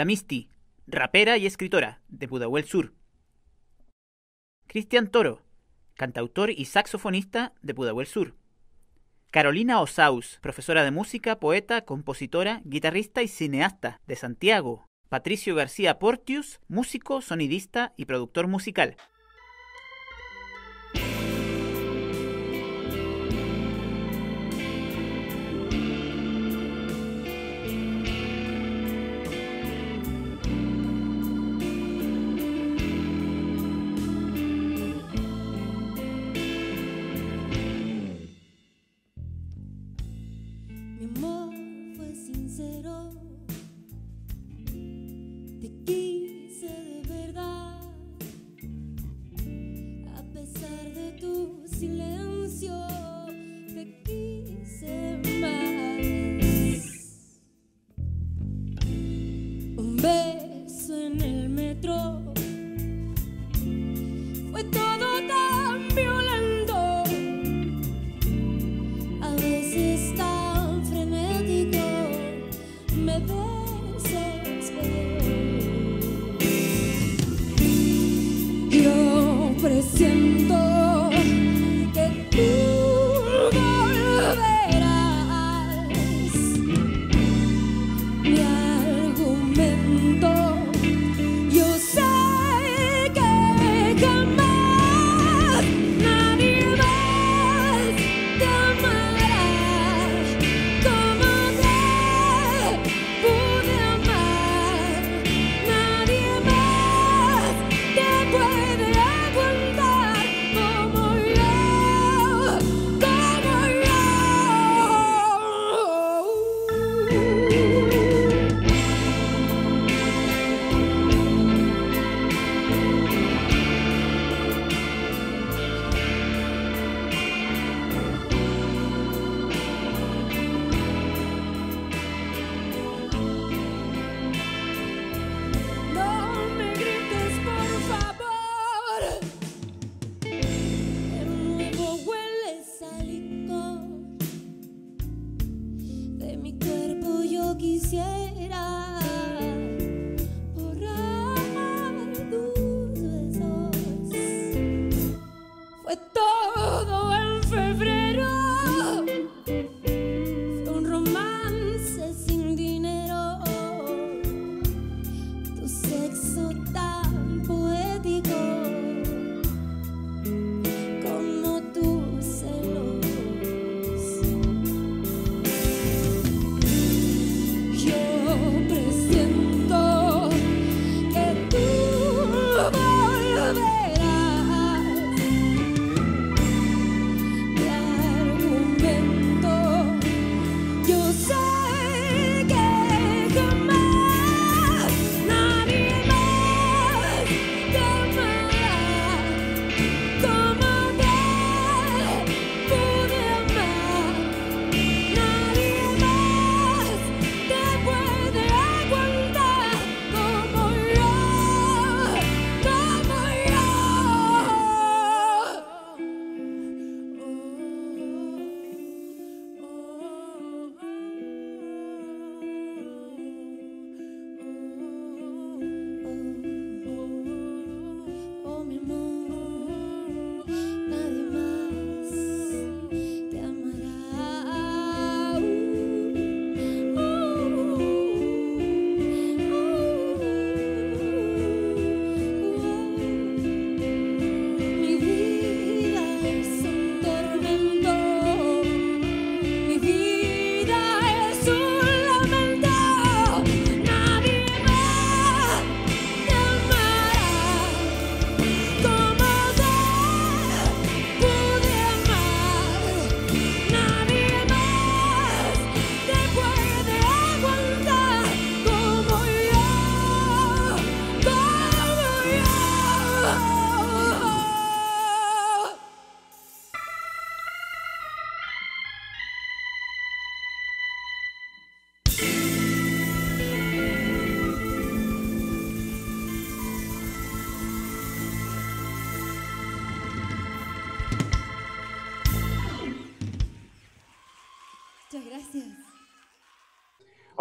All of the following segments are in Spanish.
La Misti, rapera y escritora de Pudahuel Sur. Cristian Toro, cantautor y saxofonista de Pudahuel Sur. Carolina Osaus, profesora de música, poeta, compositora, guitarrista y cineasta de Santiago. Patricio García Portius, músico, sonidista y productor musical.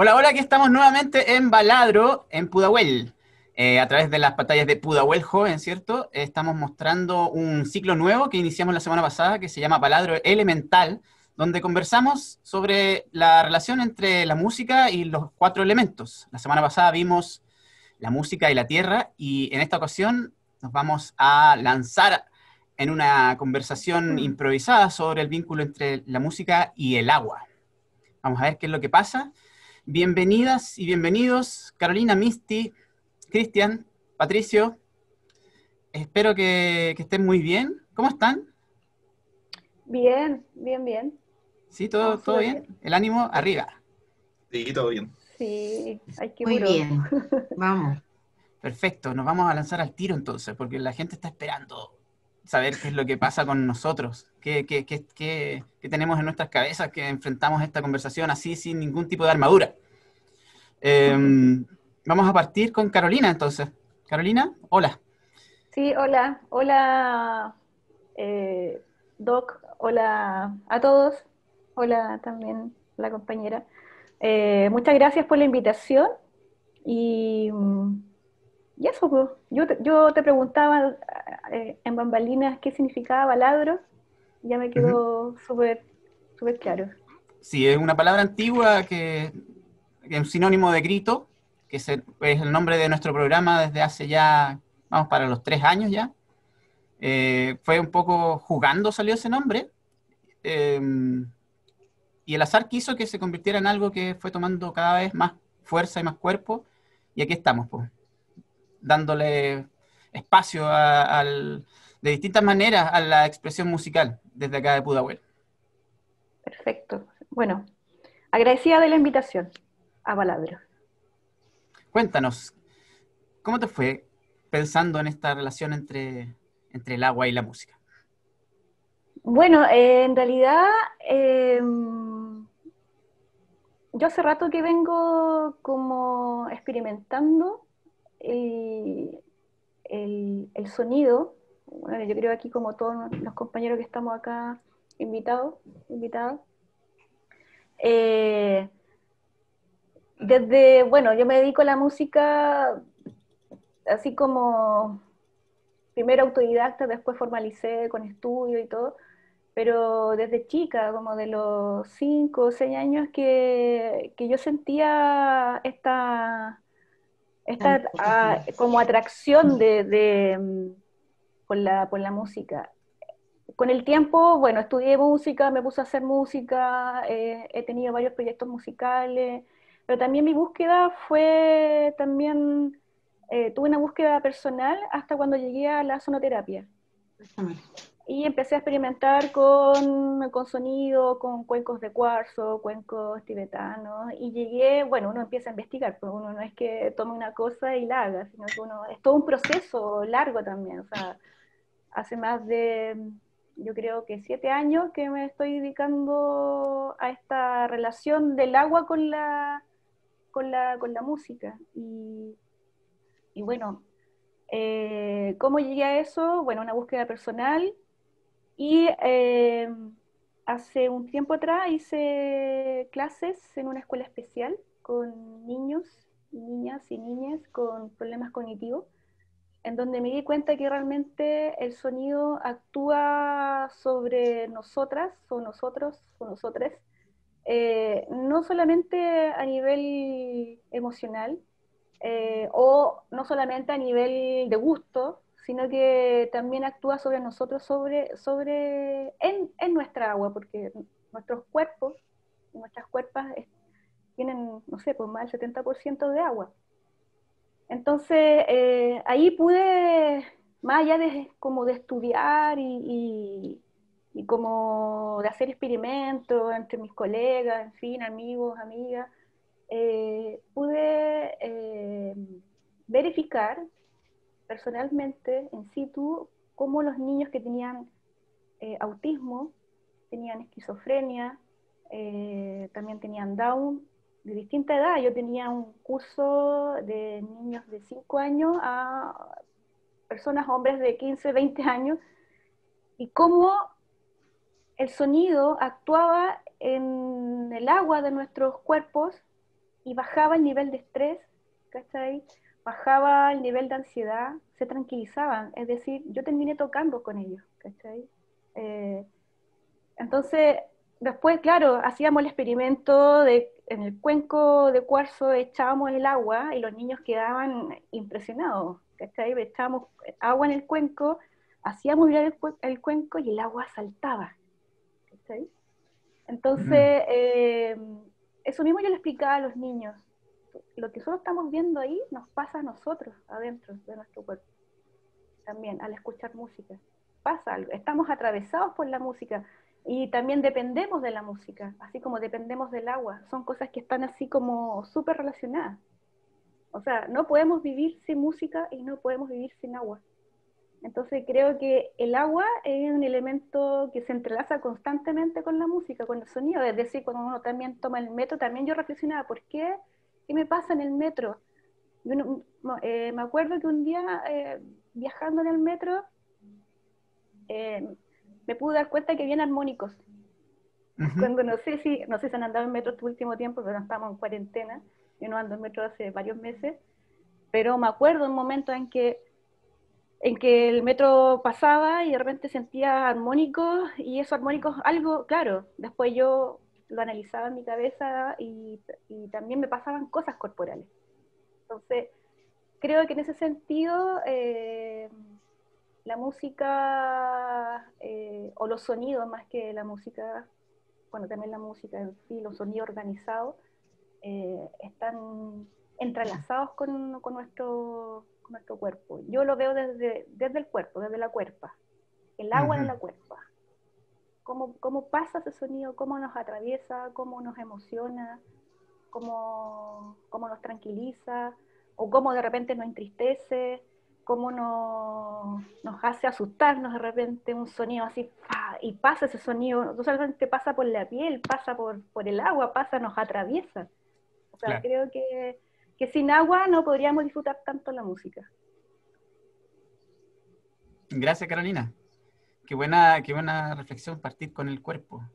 Hola, hola, aquí estamos nuevamente en Baladro, en Pudahuel. Eh, a través de las pantallas de Pudahuel Joven, ¿cierto? Estamos mostrando un ciclo nuevo que iniciamos la semana pasada que se llama Baladro Elemental, donde conversamos sobre la relación entre la música y los cuatro elementos. La semana pasada vimos la música y la tierra y en esta ocasión nos vamos a lanzar en una conversación improvisada sobre el vínculo entre la música y el agua. Vamos a ver qué es lo que pasa. Bienvenidas y bienvenidos, Carolina, Misty, Cristian, Patricio. Espero que, que, estén muy bien. ¿Cómo están? Bien, bien, bien. ¿Sí? ¿Todo, todo bien? bien? ¿El ánimo arriba? Sí, todo bien. Sí, hay que Muy bien, vamos. Perfecto, nos vamos a lanzar al tiro entonces, porque la gente está esperando saber qué es lo que pasa con nosotros, qué, qué, qué, qué, tenemos en nuestras cabezas que enfrentamos esta conversación así sin ningún tipo de armadura. Eh, vamos a partir con Carolina entonces. Carolina, hola. Sí, hola, hola eh, Doc, hola a todos, hola también la compañera. Eh, muchas gracias por la invitación y y eso, pues, yo, te, yo te preguntaba eh, en bambalinas qué significaba baladro, ya me quedó uh -huh. súper súper claro. Sí, es una palabra antigua que, que es un sinónimo de grito, que es el, es el, nombre de nuestro programa desde hace ya, vamos, para los tres años ya. Eh, fue un poco jugando salió ese nombre. Eh, y el azar quiso que se convirtiera en algo que fue tomando cada vez más fuerza y más cuerpo. Y aquí estamos, pues dándole espacio a, al, de distintas maneras a la expresión musical desde acá de Pudahuel. Perfecto. Bueno, agradecida de la invitación a Baladro. Cuéntanos, ¿cómo te fue pensando en esta relación entre, entre el agua y la música? Bueno, eh, en realidad eh, yo hace rato que vengo como experimentando el, el, el, sonido, bueno, yo creo aquí como todos los compañeros que estamos acá invitados, invitados, eh, desde, bueno, yo me dedico a la música así como primero autodidacta, después formalicé con estudio y todo, pero desde chica, como de los 5 o 6 años, que, que yo sentía esta esta ah, como atracción de, de por, la, por, la, música. Con el tiempo, bueno, estudié música, me puse a hacer música, eh, he tenido varios proyectos musicales, pero también mi búsqueda fue también, eh, tuve una búsqueda personal hasta cuando llegué a la sonoterapia y empecé a experimentar con, con, sonido, con cuencos de cuarzo, cuencos tibetanos, y llegué, bueno, uno empieza a investigar, pues uno no es que tome una cosa y la haga, sino que uno, es todo un proceso largo también, o sea, hace más de, yo creo que siete años que me estoy dedicando a esta relación del agua con la, con la, con la música, y, y bueno, eh, ¿Cómo llegué a eso? Bueno, una búsqueda personal, y eh, hace un tiempo atrás hice clases en una escuela especial con niños, niñas y niñas con problemas cognitivos, en donde me di cuenta que realmente el sonido actúa sobre nosotras o nosotros o nosotras, eh, no solamente a nivel emocional eh, o no solamente a nivel de gusto, sino que también actúa sobre nosotros, sobre, sobre en, en nuestra agua, porque nuestros cuerpos, nuestras cuerpos tienen, no sé, pues más del 70% de agua. Entonces, eh, ahí pude, más allá de, como de estudiar y, y, y, como de hacer experimentos entre mis colegas, en fin, amigos, amigas, eh, pude eh, verificar personalmente, en situ, cómo los niños que tenían eh, autismo, tenían esquizofrenia, eh, también tenían Down, de distinta edad. Yo tenía un curso de niños de 5 años a personas, hombres de 15, 20 años, y cómo el sonido actuaba en el agua de nuestros cuerpos y bajaba el nivel de estrés, ¿cachai? Bajaba el nivel de ansiedad, se tranquilizaban, es decir, yo terminé tocando con ellos, ¿cachai? Eh, entonces, después, claro, hacíamos el experimento de en el cuenco de cuarzo echábamos el agua y los niños quedaban impresionados, ¿cachai? Echábamos agua en el cuenco, hacíamos vibrar el, cuenco y el agua saltaba, ¿cachai? Entonces, eh, eso mismo yo le explicaba a los niños. Lo que nosotros estamos viendo ahí nos pasa a nosotros, adentro de nuestro cuerpo. También, al escuchar música. Pasa algo. Estamos atravesados por la música y también dependemos de la música, así como dependemos del agua. Son cosas que están así como súper relacionadas. O sea, no podemos vivir sin música y no podemos vivir sin agua. Entonces creo que el agua es un elemento que se entrelaza constantemente con la música, con el sonido. Es decir, cuando uno también toma el metro, también yo reflexionaba, ¿por qué? ¿Qué me pasa en el metro? Eh, me acuerdo que un día eh, viajando en el metro eh, me pude dar cuenta que habían armónicos. Cuando no sé si no sé si han andado en metro este último tiempo, pero estamos en cuarentena. Yo no ando en metro hace varios meses, pero me acuerdo un momento en que en que el metro pasaba y de repente sentía armónicos y esos armónicos, algo, claro, después yo lo analizaba en mi cabeza y, también me pasaban cosas corporales. Entonces, creo que en ese sentido, eh, la música eh, o los sonidos más que la música, bueno, también la música en sí, los sonidos organizados, eh, están entrelazados con, con nuestro nuestro cuerpo. Yo lo veo desde, desde el cuerpo, desde la cuerpa, el agua de la cuerpa. Cómo, cómo pasa ese sonido, cómo nos atraviesa, cómo nos emociona, cómo, cómo nos tranquiliza, o cómo de repente nos entristece, cómo nos, nos hace asustarnos de repente un sonido así, y pasa ese sonido, no solamente pasa por la piel, pasa por, por el agua, pasa, nos atraviesa. O sea, creo que que sin agua no podríamos disfrutar tanto la música. Gracias, Carolina. Qué buena, qué buena reflexión partir con el cuerpo.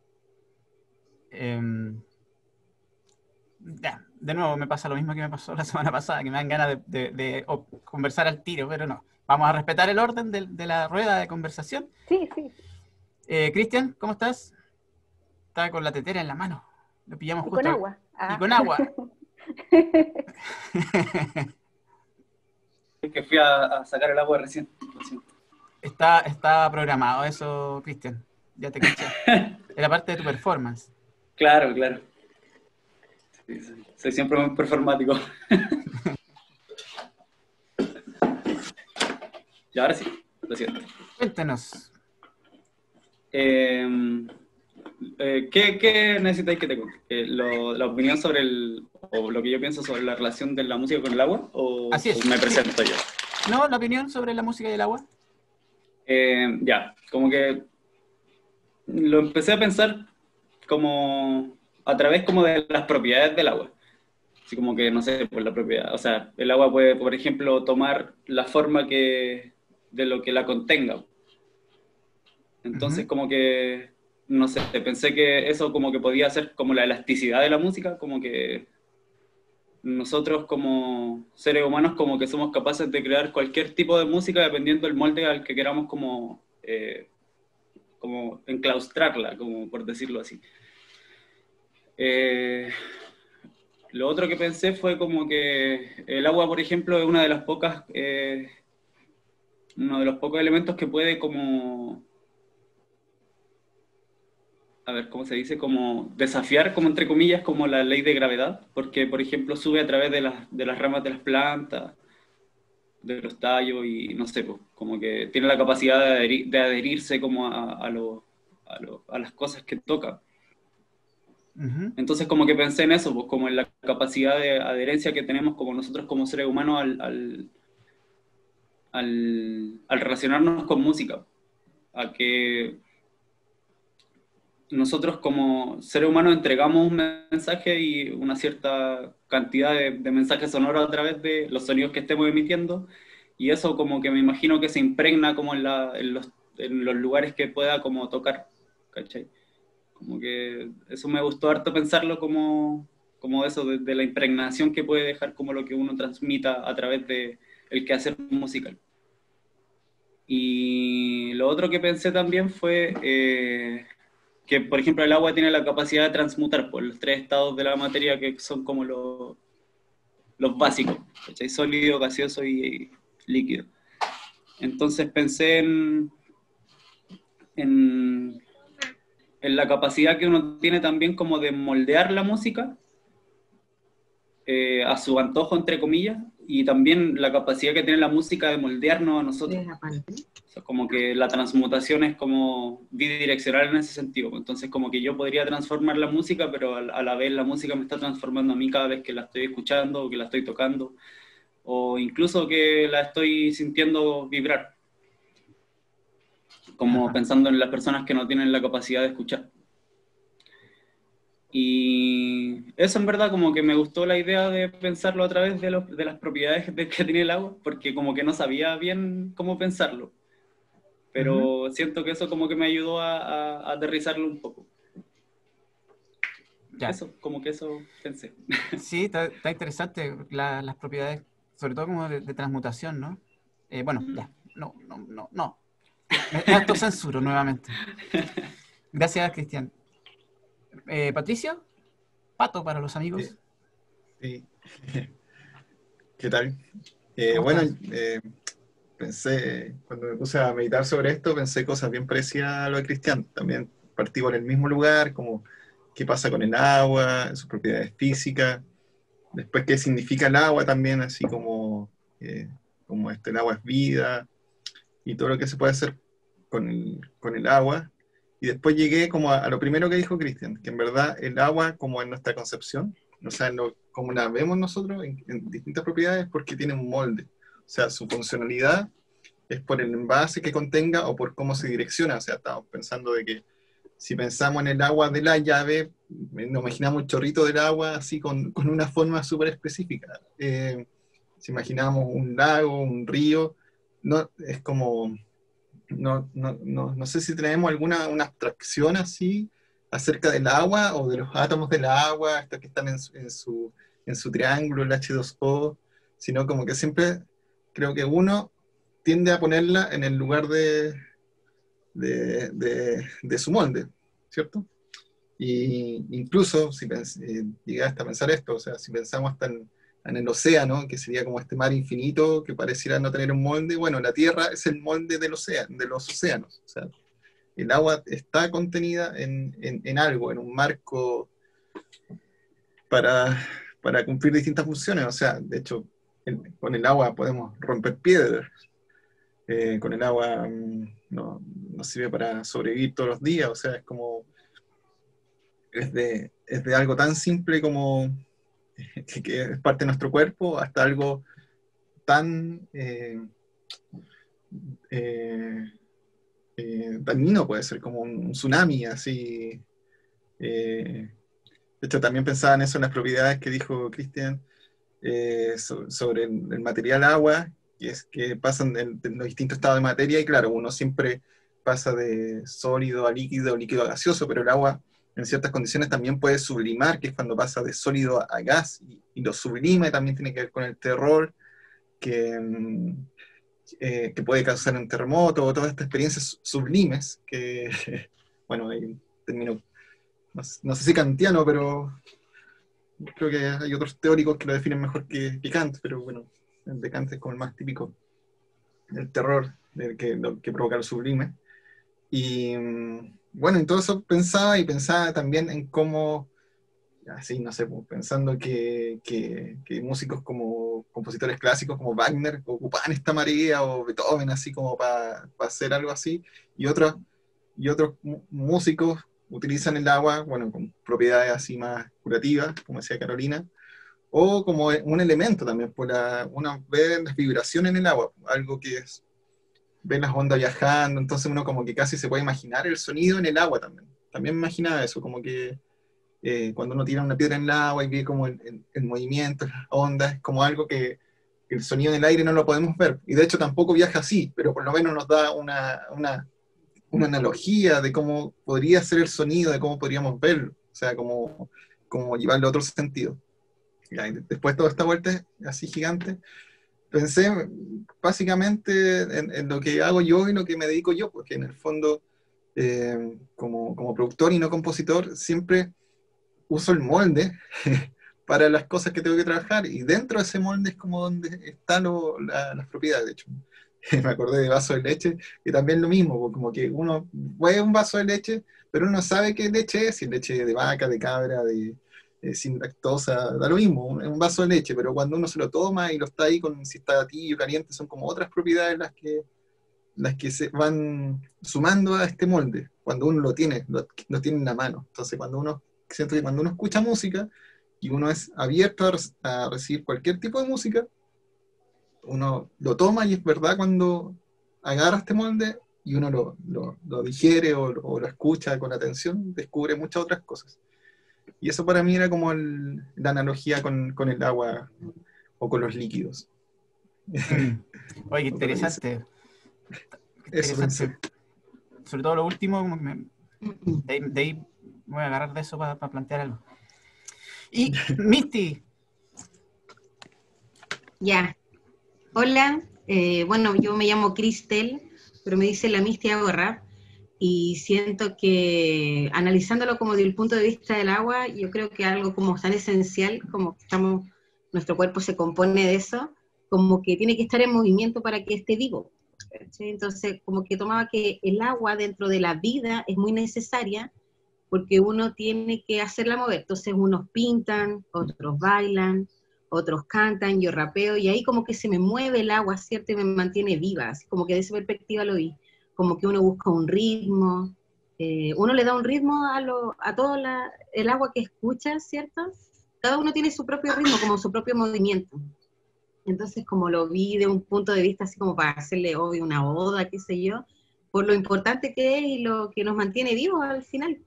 Em, de nuevo me pasa lo mismo que me pasó la semana pasada, que me dan ganas de, conversar al tiro, pero no. Vamos a respetar el orden de, la rueda de conversación. Sí, sí. Eh, Cristian, ¿cómo estás? Estaba con la tetera en la mano. Lo pillamos y justo. Con agua. Y con agua. que fui a, sacar el agua recién. Está, está programado eso, Cristian. Ya te caché. Era parte de tu performance. Claro, claro. Soy siempre un performático. y ahora sí, lo siento. Cuéntanos. Eh, eh, ¿qué, ¿qué, necesitáis que te cuente? Eh, ¿La opinión sobre el, o lo que yo pienso sobre la relación de la música con el agua? ¿O, Así es, me presento yo? No, la opinión sobre la música y el agua. Eh, ya, como que lo empecé a pensar como a través como de las propiedades del agua. Así como que, no sé, por la propiedad. O sea, el agua puede, por ejemplo, tomar la forma que de lo que la contenga. Entonces, como que no sé, pensé que eso como que podía ser como la elasticidad de la música, como que nosotros como seres humanos como que somos capaces de crear cualquier tipo de música dependiendo del molde al que queramos como, eh, como enclaustrarla, como por decirlo así. Eh, lo otro que pensé fue como que el agua, por ejemplo, es una de las pocas, eh, uno de los pocos elementos que puede como a ver, ¿cómo se dice? Como desafiar, como entre comillas, como la ley de gravedad, porque, por ejemplo, sube a través de, las, de las ramas de las plantas, de los tallos y no sé, pues, como que tiene la capacidad de, adherirse como a, a, a, las cosas que toca. Entonces como que pensé en eso, pues como en la capacidad de adherencia que tenemos como nosotros como seres humanos al, al, al, al relacionarnos con música, a que nosotros como seres humanos entregamos un mensaje y una cierta cantidad de, mensajes sonoros a través de los sonidos que estemos emitiendo y eso como que me imagino que se impregna como en, los, lugares que pueda como tocar, ¿cachai? Como que eso me gustó harto pensarlo como, como eso de, de la impregnación que puede dejar como lo que uno transmita a través de el quehacer musical. Y lo otro que pensé también fue eh, que, por ejemplo, el agua tiene la capacidad de transmutar por los tres estados de la materia que son como los, los básicos, sólido, gaseoso y líquido. Entonces pensé en, en, en la capacidad que uno tiene también como de moldear la música eh, a su antojo, entre comillas, y también la capacidad que tiene la música de moldearnos a nosotros. O sea, como que la transmutación es como bidireccional en ese sentido. Entonces, como que yo podría transformar la música, pero a, a la vez la música me está transformando a mí cada vez que la estoy escuchando o que la estoy tocando, o incluso que la estoy sintiendo vibrar. Como pensando en las personas que no tienen la capacidad de escuchar. Y eso en verdad como que me gustó la idea de pensarlo a través de, los- de las propiedades de- que tiene el agua, porque como que no sabía bien cómo pensarlo. Pero siento que eso como que me ayudó a, a- a aterrizarlo un poco. Ya. Eso, como que eso pensé. Sí, está, está interesante la- las propiedades, sobre todo como de, de transmutación, ¿no? Eh, bueno, ya, no, no, no, no. Me, autocensuro nuevamente. Gracias, Cristian. Eh, Patricio, pato para los amigos. Sí. ¿Qué tal? Eh, ¿Cómo bueno, eh, pensé, cuando me puse a meditar sobre esto, pensé cosas bien parecidas a lo de Cristian. También partí por el mismo lugar, como qué pasa con el agua, sus propiedades físicas, después qué significa el agua también, así como, como este, el agua es vida, y todo lo que se puede hacer con el, con el agua. Y después llegué como a, a lo primero que dijo Cristian, que en verdad el agua, como en nuestra concepción, o sea, lo- como la vemos nosotros en, en distintas propiedades, porque tiene un molde. O sea, su funcionalidad es por el envase que contenga o por cómo se direcciona. O sea, estamos pensando de que si pensamos en el agua de la llave, nos imaginamos el chorrito del agua así con, con una forma súper específica. Eh, si imaginamos un lago, un río, no, es como, no, no, no, no sé si tenemos alguna una abstracción así acerca del agua o de los átomos del agua, estos que están en su, en su, triángulo, el H2O, sino como que siempre creo que uno tiende a ponerla en el lugar de, de, de- su molde, ¿cierto? Y incluso si eh, llegaste a pensar esto, o sea, si pensamos hasta en, en el océano, que sería como este mar infinito que pareciera no tener un molde, bueno, la Tierra es el molde del océano, de los océanos, o sea, el agua está contenida en, en- en algo, en un marco para, para cumplir distintas funciones, o sea, de hecho, con el agua podemos romper piedras, eh, con el agua mm, no, no sirve para sobrevivir todos los días, o sea, es como, es de, es de algo tan simple como que, que es parte de nuestro cuerpo, hasta algo tan eh, eh, eh, puede ser como un tsunami, así. eh, de hecho, también pensaba en eso, en las propiedades que dijo Cristian eh, so- sobre el, material agua, y es que pasan en, los distintos estados de materia, y claro, uno siempre pasa de sólido a líquido, líquido a gaseoso, pero el agua en ciertas condiciones también puede sublimar, que es cuando pasa de sólido a gas, y, y lo sublime también tiene que ver con el terror, que, mm, eh, que puede causar un terremoto, o todas estas experiencias sublimes, que, bueno, hay un término, no, no sé si kantiano, pero creo que hay otros teóricos que lo definen mejor que, que Kant, pero bueno, el de Kant es como el más típico, el terror del que, que provoca el sublime. Y mm, bueno, en todo eso pensaba y pensaba también en cómo, así, no sé, pues, pensando que, que- músicos como compositores clásicos como Wagner ocupaban esta marea o Beethoven así como para hacer algo así, y otros, y otros músicos utilizan el agua, bueno, con propiedades así más curativas, como decía Carolina, o como un elemento también, por la, uno ve las vibraciones en el agua, algo que es ver las ondas viajando, entonces uno como que casi se puede imaginar el sonido en el agua también. También imaginaba eso, como que eh, cuando uno tira una piedra en el agua y ve como el, el- el movimiento, las ondas, es como algo que el sonido en el aire no lo podemos ver. Y de hecho tampoco viaja así, pero por lo menos nos da una, una, una analogía de cómo podría ser el sonido, de cómo podríamos verlo. O sea, como, como llevarle otro sentido. Después de toda esta vuelta así gigante, pensé básicamente en, lo que hago yo y lo que me dedico yo, porque en el fondo, eh, como, como productor y no compositor, siempre uso el molde para las cosas que tengo que trabajar y dentro de ese molde es como donde están las propiedades. De hecho, me acordé de vaso de leche y también lo mismo, porque como que uno huele un vaso de leche, pero uno no sabe qué leche es, si es leche de vaca, de cabra, de, sin lactosa, da lo mismo, un, un vaso de leche, pero cuando uno se lo toma y lo está ahí con si está tibio, caliente, son como otras propiedades las que las que se van sumando a este molde, cuando uno lo tiene, lo, tiene en la mano. Entonces, cuando uno, siento que cuando uno escucha música y uno es abierto a, rec- a recibir cualquier tipo de música, uno lo toma y es verdad cuando agarra este molde y uno lo, lo- digiere o lo escucha con atención, descubre muchas otras cosas. Y eso para mí era como el- la analogía con, con el agua o con los líquidos. Oye, qué interesante. Eso Interesante. Sobre todo lo último, como que me- de, ahí, de ahí voy a agarrar de eso para plantear algo. Y Misty, Ya. Hola, eh, bueno, yo me llamo Cristel, pero me dice la Misty hago rap y siento que analizándolo como desde el punto de vista del agua, yo creo que algo como tan esencial, como estamos, nuestro cuerpo se compone de eso, como que tiene que estar en movimiento para que esté vivo. Entonces, como que tomaba que el agua dentro de la vida es muy necesaria porque uno tiene que hacerla mover. Entonces, unos pintan, otros bailan, otros cantan, yo rapeo, y ahí como que se me mueve el agua, ¿cierto? Y me mantiene viva, como que de esa perspectiva lo vi, como que uno busca un ritmo, eh, uno le da un ritmo a, lo, a todo la, el agua que escucha, ¿cierto? Cada uno tiene su propio ritmo, como su propio movimiento. Entonces, como lo vi de un punto de vista así como para hacerle obvio una oda, qué sé yo, por lo importante que es y lo que nos mantiene vivos al final.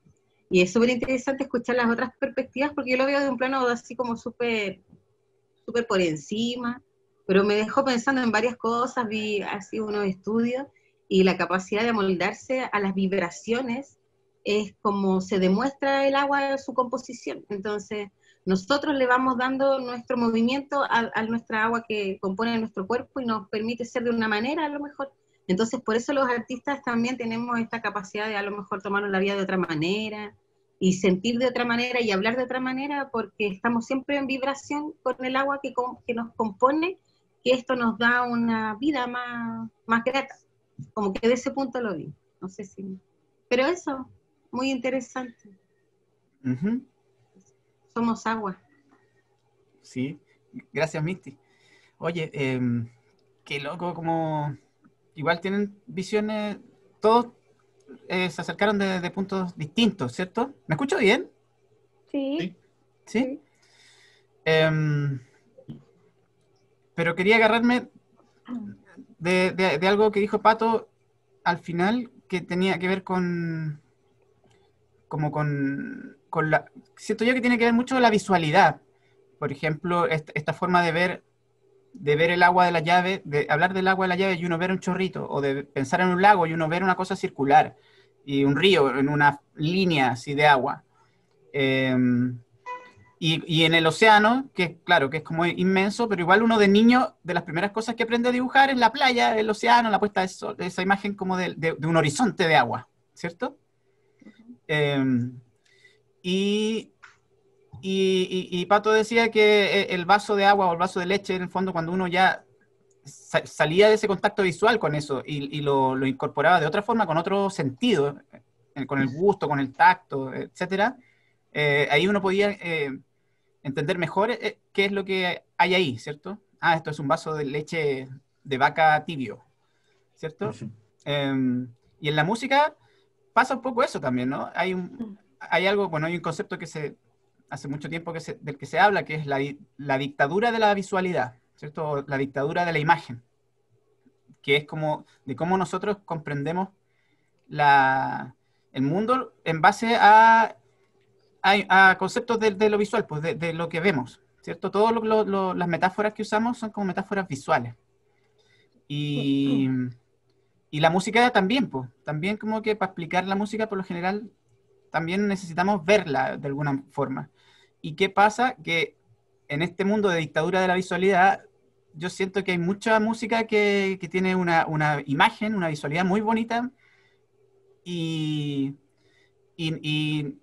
Y es súper interesante escuchar las otras perspectivas porque yo lo veo de un plano así como súper súper por encima, pero me dejó pensando en varias cosas, vi así unos estudios y la capacidad de amoldarse a las vibraciones es como se demuestra el agua en su composición. Entonces, nosotros le vamos dando nuestro movimiento a, nuestra agua que compone nuestro cuerpo y nos permite ser de una manera a lo mejor. Entonces, por eso los artistas también tenemos esta capacidad de a lo mejor tomarnos la vida de otra manera, y sentir de otra manera y hablar de otra manera porque estamos siempre en vibración con el agua que, que nos compone, que esto nos da una vida más, más grata. Como que de ese punto lo vi. No sé si... Pero eso, muy interesante. Somos agua. sí, gracias Misty. Oye, em, qué loco, como igual tienen visiones, todos eh, se acercaron de, de puntos distintos, ¿cierto? ¿Me escucho bien? Sí, Sí. ¿Sí? Em, pero quería agarrarme de, de- algo que dijo Pato al final, que tenía que ver con, como con, con la, siento yo que tiene que ver mucho con la visualidad. Por ejemplo, est- esta forma de ver, de ver el agua de la llave, de hablar del agua de la llave y uno ver un chorrito, o de pensar en un lago y uno ver una cosa circular, y un río en una línea así de agua. Em, y, y en el océano, que claro, que es como inmenso, pero igual uno de niño, de las primeras cosas que aprende a dibujar es la playa, el océano, la puesta de sol, esa imagen como de, de- de un horizonte de agua, ¿cierto? Em, y, y- y- y Pato decía que eh, el vaso de agua o el vaso de leche, en el fondo, cuando uno ya sa- salía de ese contacto visual con eso y, y lo, lo incorporaba de otra forma, con otro sentido, eh, con el gusto, con el tacto, etcétera, eh, ahí uno podía eh, entender mejor eh, qué es lo que hay ahí, ¿cierto? Ah, esto es un vaso de leche de vaca tibio, ¿cierto? Eh, y en la música pasa un poco eso también, ¿no? Hay, un, hay algo, bueno, hay un concepto que se, hace mucho tiempo que se, del que se habla, que es la, la dictadura de la visualidad, ¿cierto? La dictadura de la imagen, que es como de cómo nosotros comprendemos la, el mundo en base a, a, a conceptos de, de lo visual, pues de, de lo que vemos, ¿cierto? Todas las metáforas que usamos son como metáforas visuales. Y, y la música también, pues, también como que para explicar la música por lo general también necesitamos verla de alguna forma. ¿Y qué pasa? Que en este mundo de dictadura de la visualidad, yo siento que hay mucha música que, que tiene una, una, imagen, una visualidad muy bonita y, y, y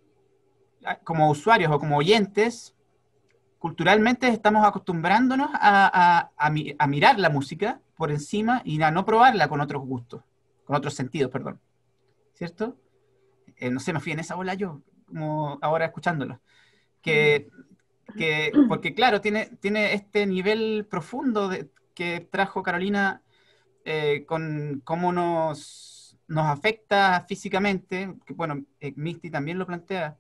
como usuarios o como oyentes, culturalmente estamos acostumbrándonos a, a, a, a, mirar la música por encima y a no probarla con otros gustos, con otros sentidos, perdón. ¿Cierto? Eh, no sé, me fui en esa bola yo, como ahora escuchándolo. Que, que porque claro, tiene, tiene este nivel profundo de, que trajo Carolina eh, con cómo nos, nos afecta físicamente, que bueno, eh, Misty también lo plantea,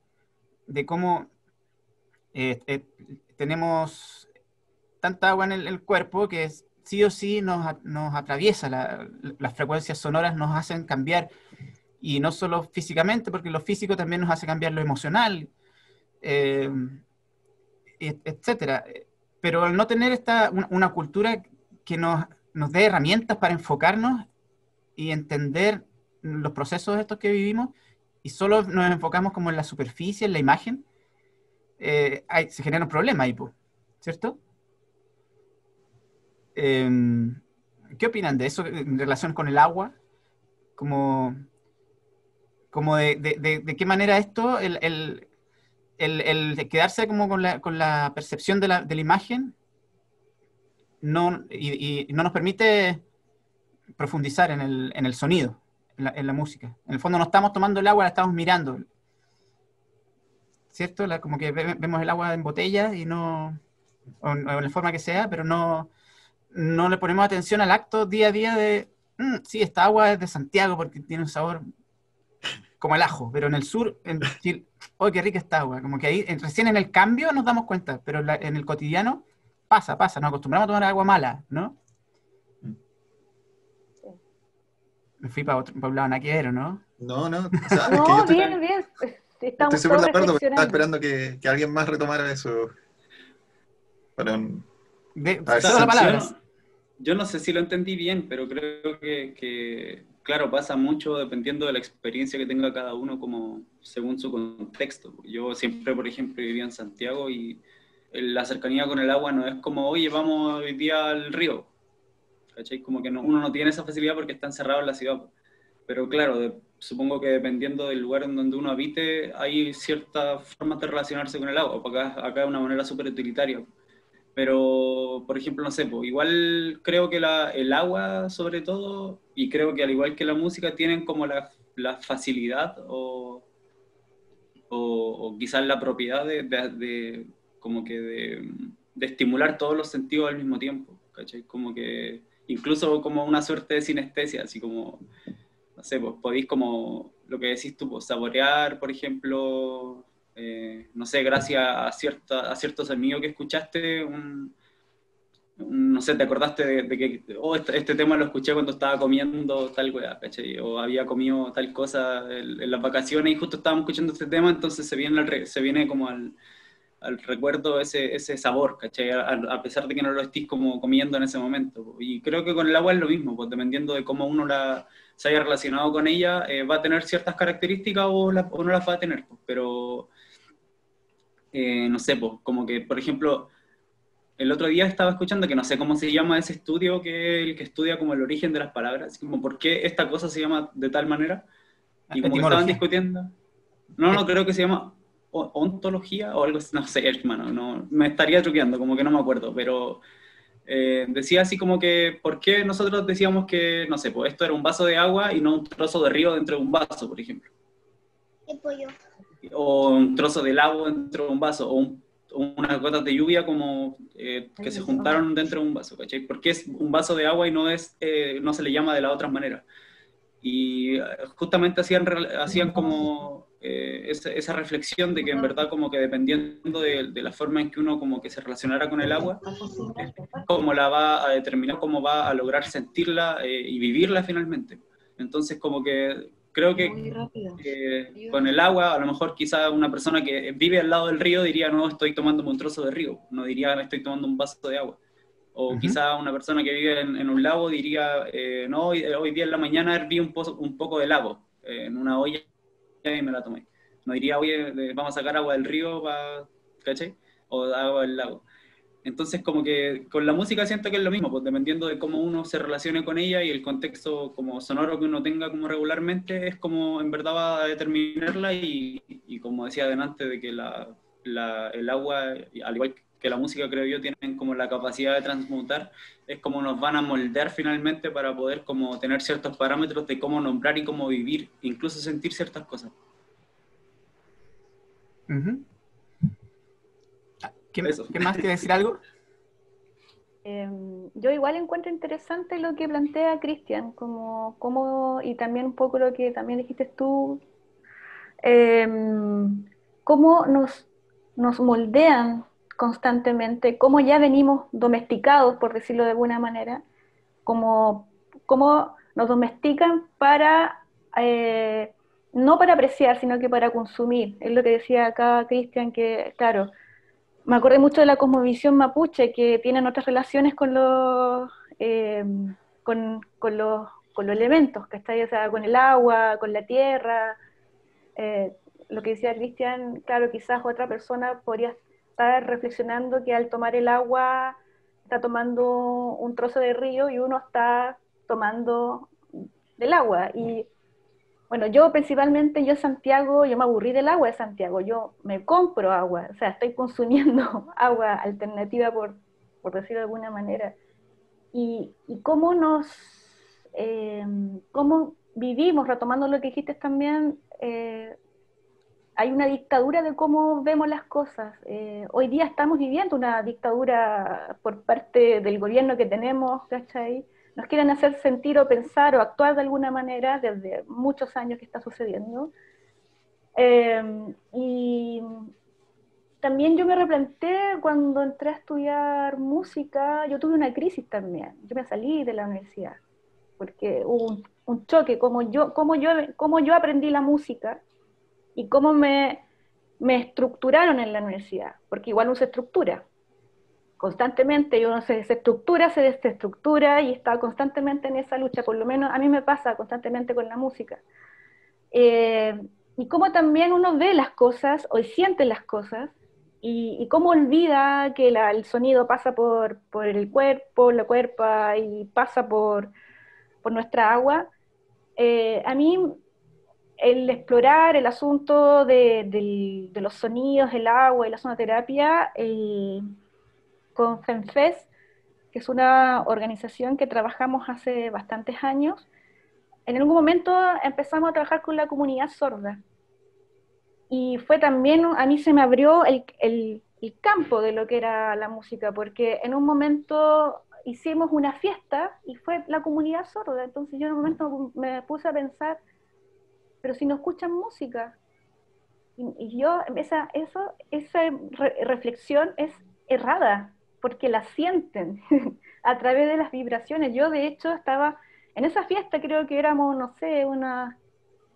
de cómo eh, eh, tenemos tanta agua en el, cuerpo que sí o sí nos, atraviesa, la, las frecuencias sonoras nos hacen cambiar, y no solo físicamente, porque lo físico también nos hace cambiar lo emocional, eh, etcétera. Pero al no tener esta, una, una cultura que nos, nos dé herramientas para enfocarnos y entender los procesos estos que vivimos, y solo nos enfocamos como en la superficie, en la imagen, eh, hay, se genera un problema ahí, ¿cierto? Eh, ¿Qué opinan de eso en relación con el agua? Como, como de, de, qué manera esto, el, el, el, quedarse como con la, con la percepción de la, imagen, no, y, no nos permite profundizar en el, en el sonido, en la, música. En el fondo no estamos tomando el agua, la estamos mirando. ¿cierto? La, como que vemos el agua en botella y no, o, en la forma que sea, pero no, no le ponemos atención al acto día a día de, mmm, sí, esta agua es de Santiago porque tiene un sabor como el ajo, pero en el sur, en Chile, ¡oh, qué rica esta agua! Como que ahí, recién en el cambio nos damos cuenta, pero la, en el cotidiano pasa, pasa, nos acostumbramos a tomar agua mala, ¿no? Me fui para, otro, para un lado naquero, ¿no? No, no. O sea, no, bien, bien. Estamos Estoy súper de acuerdo, estaba esperando que, que, alguien más retomara eso. Para un... de, o sea, palabra. Yo, yo, no sé si lo entendí bien, pero creo que, que, claro, pasa mucho dependiendo de la experiencia que tenga cada uno como según su contexto. Yo siempre, por ejemplo, vivía en Santiago y la cercanía con el agua no es como, oye, vamos hoy día al río. ¿Cachai? Como que no, uno no tiene esa facilidad porque está encerrado en la ciudad. Pero claro, de, supongo que dependiendo del lugar en donde uno habite, hay ciertas formas de relacionarse con el agua. Acá, acá de una manera súper utilitaria. Pero, por ejemplo, no sé, pues, igual creo que la, el agua, sobre todo, y creo que al igual que la música, tienen como la, la facilidad o, o, o, quizás la propiedad de, de, de como que de, de, estimular todos los sentidos al mismo tiempo, ¿cachai? Como que incluso como una suerte de sinestesia, así como no sé, pues podéis como lo que decís tú, pues, saborear, por ejemplo, eh, no sé, gracias a, cierta, a ciertos amigos que escuchaste, un, no sé, te acordaste de, que, oh, este, este, tema lo escuché cuando estaba comiendo tal weá, ¿cachai? O había comido tal cosa en, las vacaciones y justo estábamos escuchando este tema, entonces se viene, se viene como al, al recuerdo ese, ese sabor, ¿cachai? A, a, pesar de que no lo estés como comiendo en ese momento. Y creo que con el agua es lo mismo, pues dependiendo de cómo uno la se haya relacionado con ella, eh, va a tener ciertas características o, la, o, no las va a tener, pues, pero eh, no sé, pues, como que, por ejemplo, el otro día estaba escuchando que no sé cómo se llama ese estudio que el que estudia como el origen de las palabras, como por qué esta cosa se llama de tal manera, y como que estaban discutiendo. No, no, creo que se llama ontología o algo, no sé, hermano, no, me estaría truqueando, como que no me acuerdo, pero eh, decía así como que, ¿por qué nosotros decíamos que, no sé, pues esto era un vaso de agua y no un trozo de río dentro de un vaso, por ejemplo? El pollo. O un trozo de lago dentro de un vaso, o un, unas gotas de lluvia como eh, que se juntaron dentro de un vaso, ¿cachai? Porque es un vaso de agua y no, es, eh, no se le llama de la otra manera. Y eh, justamente hacían, hacían como eh, esa, esa, reflexión de que en verdad como que dependiendo de, de, la forma en que uno como que se relacionara con el agua, eh, cómo la va a determinar, cómo va a lograr sentirla eh, y vivirla finalmente. Entonces como que creo que eh, con el agua, a lo mejor quizá una persona que vive al lado del río diría, no, estoy tomando un trozo de río, no diría, estoy tomando un vaso de agua. O uh -huh. quizá una persona que vive en, en un lago diría, eh, no, hoy, hoy, día en la mañana herví un, pozo, un poco de lago en una olla y me la tomé. No diría, oye, vamos a sacar agua del río para ¿cachai? O agua del lago. Entonces, como que con la música siento que es lo mismo, pues dependiendo de cómo uno se relacione con ella y el contexto como sonoro que uno tenga como regularmente, es como en verdad va a determinarla y, y como decía adelante, de que la, la- el agua, al igual que la música creo yo, tienen como la capacidad de transmutar, es como nos van a moldear finalmente para poder como tener ciertos parámetros de cómo nombrar y cómo vivir, incluso sentir ciertas cosas. ¿Qué, más? ¿Quiere decir algo? Em, yo igual encuentro interesante lo que plantea Cristian, como, como, y también un poco lo que también dijiste tú, em, cómo nos, nos moldean constantemente, cómo ya venimos domesticados, por decirlo de alguna manera, como, cómo nos domestican para, eh, no para apreciar, sino que para consumir. Es lo que decía acá Cristian, que claro, me acordé mucho de la cosmovisión mapuche, que tienen otras relaciones con los, eh, con, con los, con los elementos, que O con el agua, con la tierra. Eh, lo que decía Cristian, claro, quizás otra persona podría estar reflexionando que al tomar el agua está tomando un trozo de río y uno está tomando del agua. Y bueno, yo principalmente, yo en Santiago, yo me aburrí del agua de Santiago, yo me compro agua, o sea, estoy consumiendo agua alternativa, por, por decirlo de alguna manera. Y, y cómo nos, eh, cómo vivimos, retomando lo que dijiste también, eh, hay una dictadura de cómo vemos las cosas. Eh, hoy día estamos viviendo una dictadura por parte del gobierno que tenemos, ¿cachai? Nos quieren hacer sentir o pensar o actuar de alguna manera desde muchos años que está sucediendo. Eh, y también yo me replanteé cuando entré a estudiar música, yo tuve una crisis también. Yo me salí de la universidad porque hubo un, un choque, como yo, como, yo, como yo aprendí la música y cómo me, me estructuraron en la universidad, porque igual uno se estructura constantemente, y uno se, se estructura, se desestructura y está constantemente en esa lucha, por lo menos a mí me pasa constantemente con la música. Eh, y cómo también uno ve las cosas o siente las cosas y, y cómo olvida que la- el sonido pasa por, por el cuerpo, la cuerpa y pasa por, por nuestra agua. Eh, a mí el explorar el asunto de, los sonidos, el agua y la sonoterapia eh, con FENFES, que es una organización que trabajamos hace bastantes años, en algún momento empezamos a trabajar con la comunidad sorda. Y fue también, a mí se me abrió el- el campo de lo que era la música, porque en un momento hicimos una fiesta y fue la comunidad sorda. Entonces yo en un momento me puse a pensar, pero si no escuchan música. Y, yo, esa, eso, esa re- reflexión es errada, porque la sienten a través de las vibraciones. Yo, de hecho, estaba en esa fiesta, creo que éramos, no sé, unas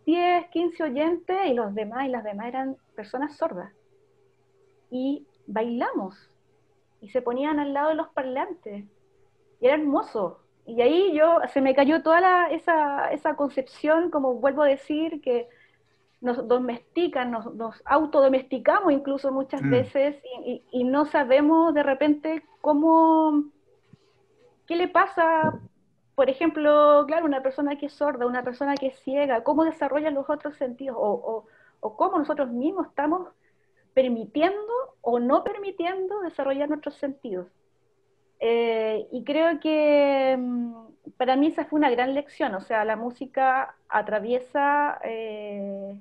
10, 15 oyentes, y los demás y las demás eran personas sordas. Y bailamos, y se ponían al lado de los parlantes, y era hermoso. Y ahí yo, se me cayó toda la- esa, esa concepción, como vuelvo a decir, que nos domestican, nos, nos autodomesticamos incluso muchas Mm. veces y, y- y no sabemos de repente cómo, qué le pasa, por ejemplo, claro, una persona que es sorda, una persona que es ciega, cómo desarrolla los otros sentidos o, o, o cómo nosotros mismos estamos permitiendo o no permitiendo desarrollar nuestros sentidos. Eh, y creo que mm, para mí esa fue una gran lección, o sea, la música atraviesa eh,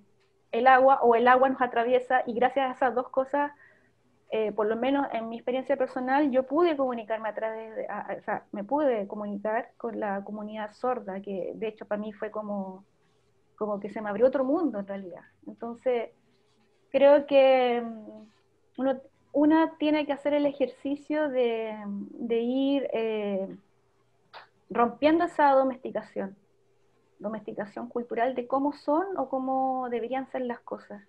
el agua o el agua nos atraviesa y gracias a esas dos cosas, eh, por lo menos en mi experiencia personal, yo pude comunicarme a través de, o sea, me pude comunicar con la comunidad sorda, que de hecho para mí fue como, como que se me abrió otro mundo en realidad. Entonces, creo que mm, uno, una tiene que hacer el ejercicio de, de ir eh, rompiendo esa domesticación, domesticación cultural de cómo son o cómo deberían ser las cosas.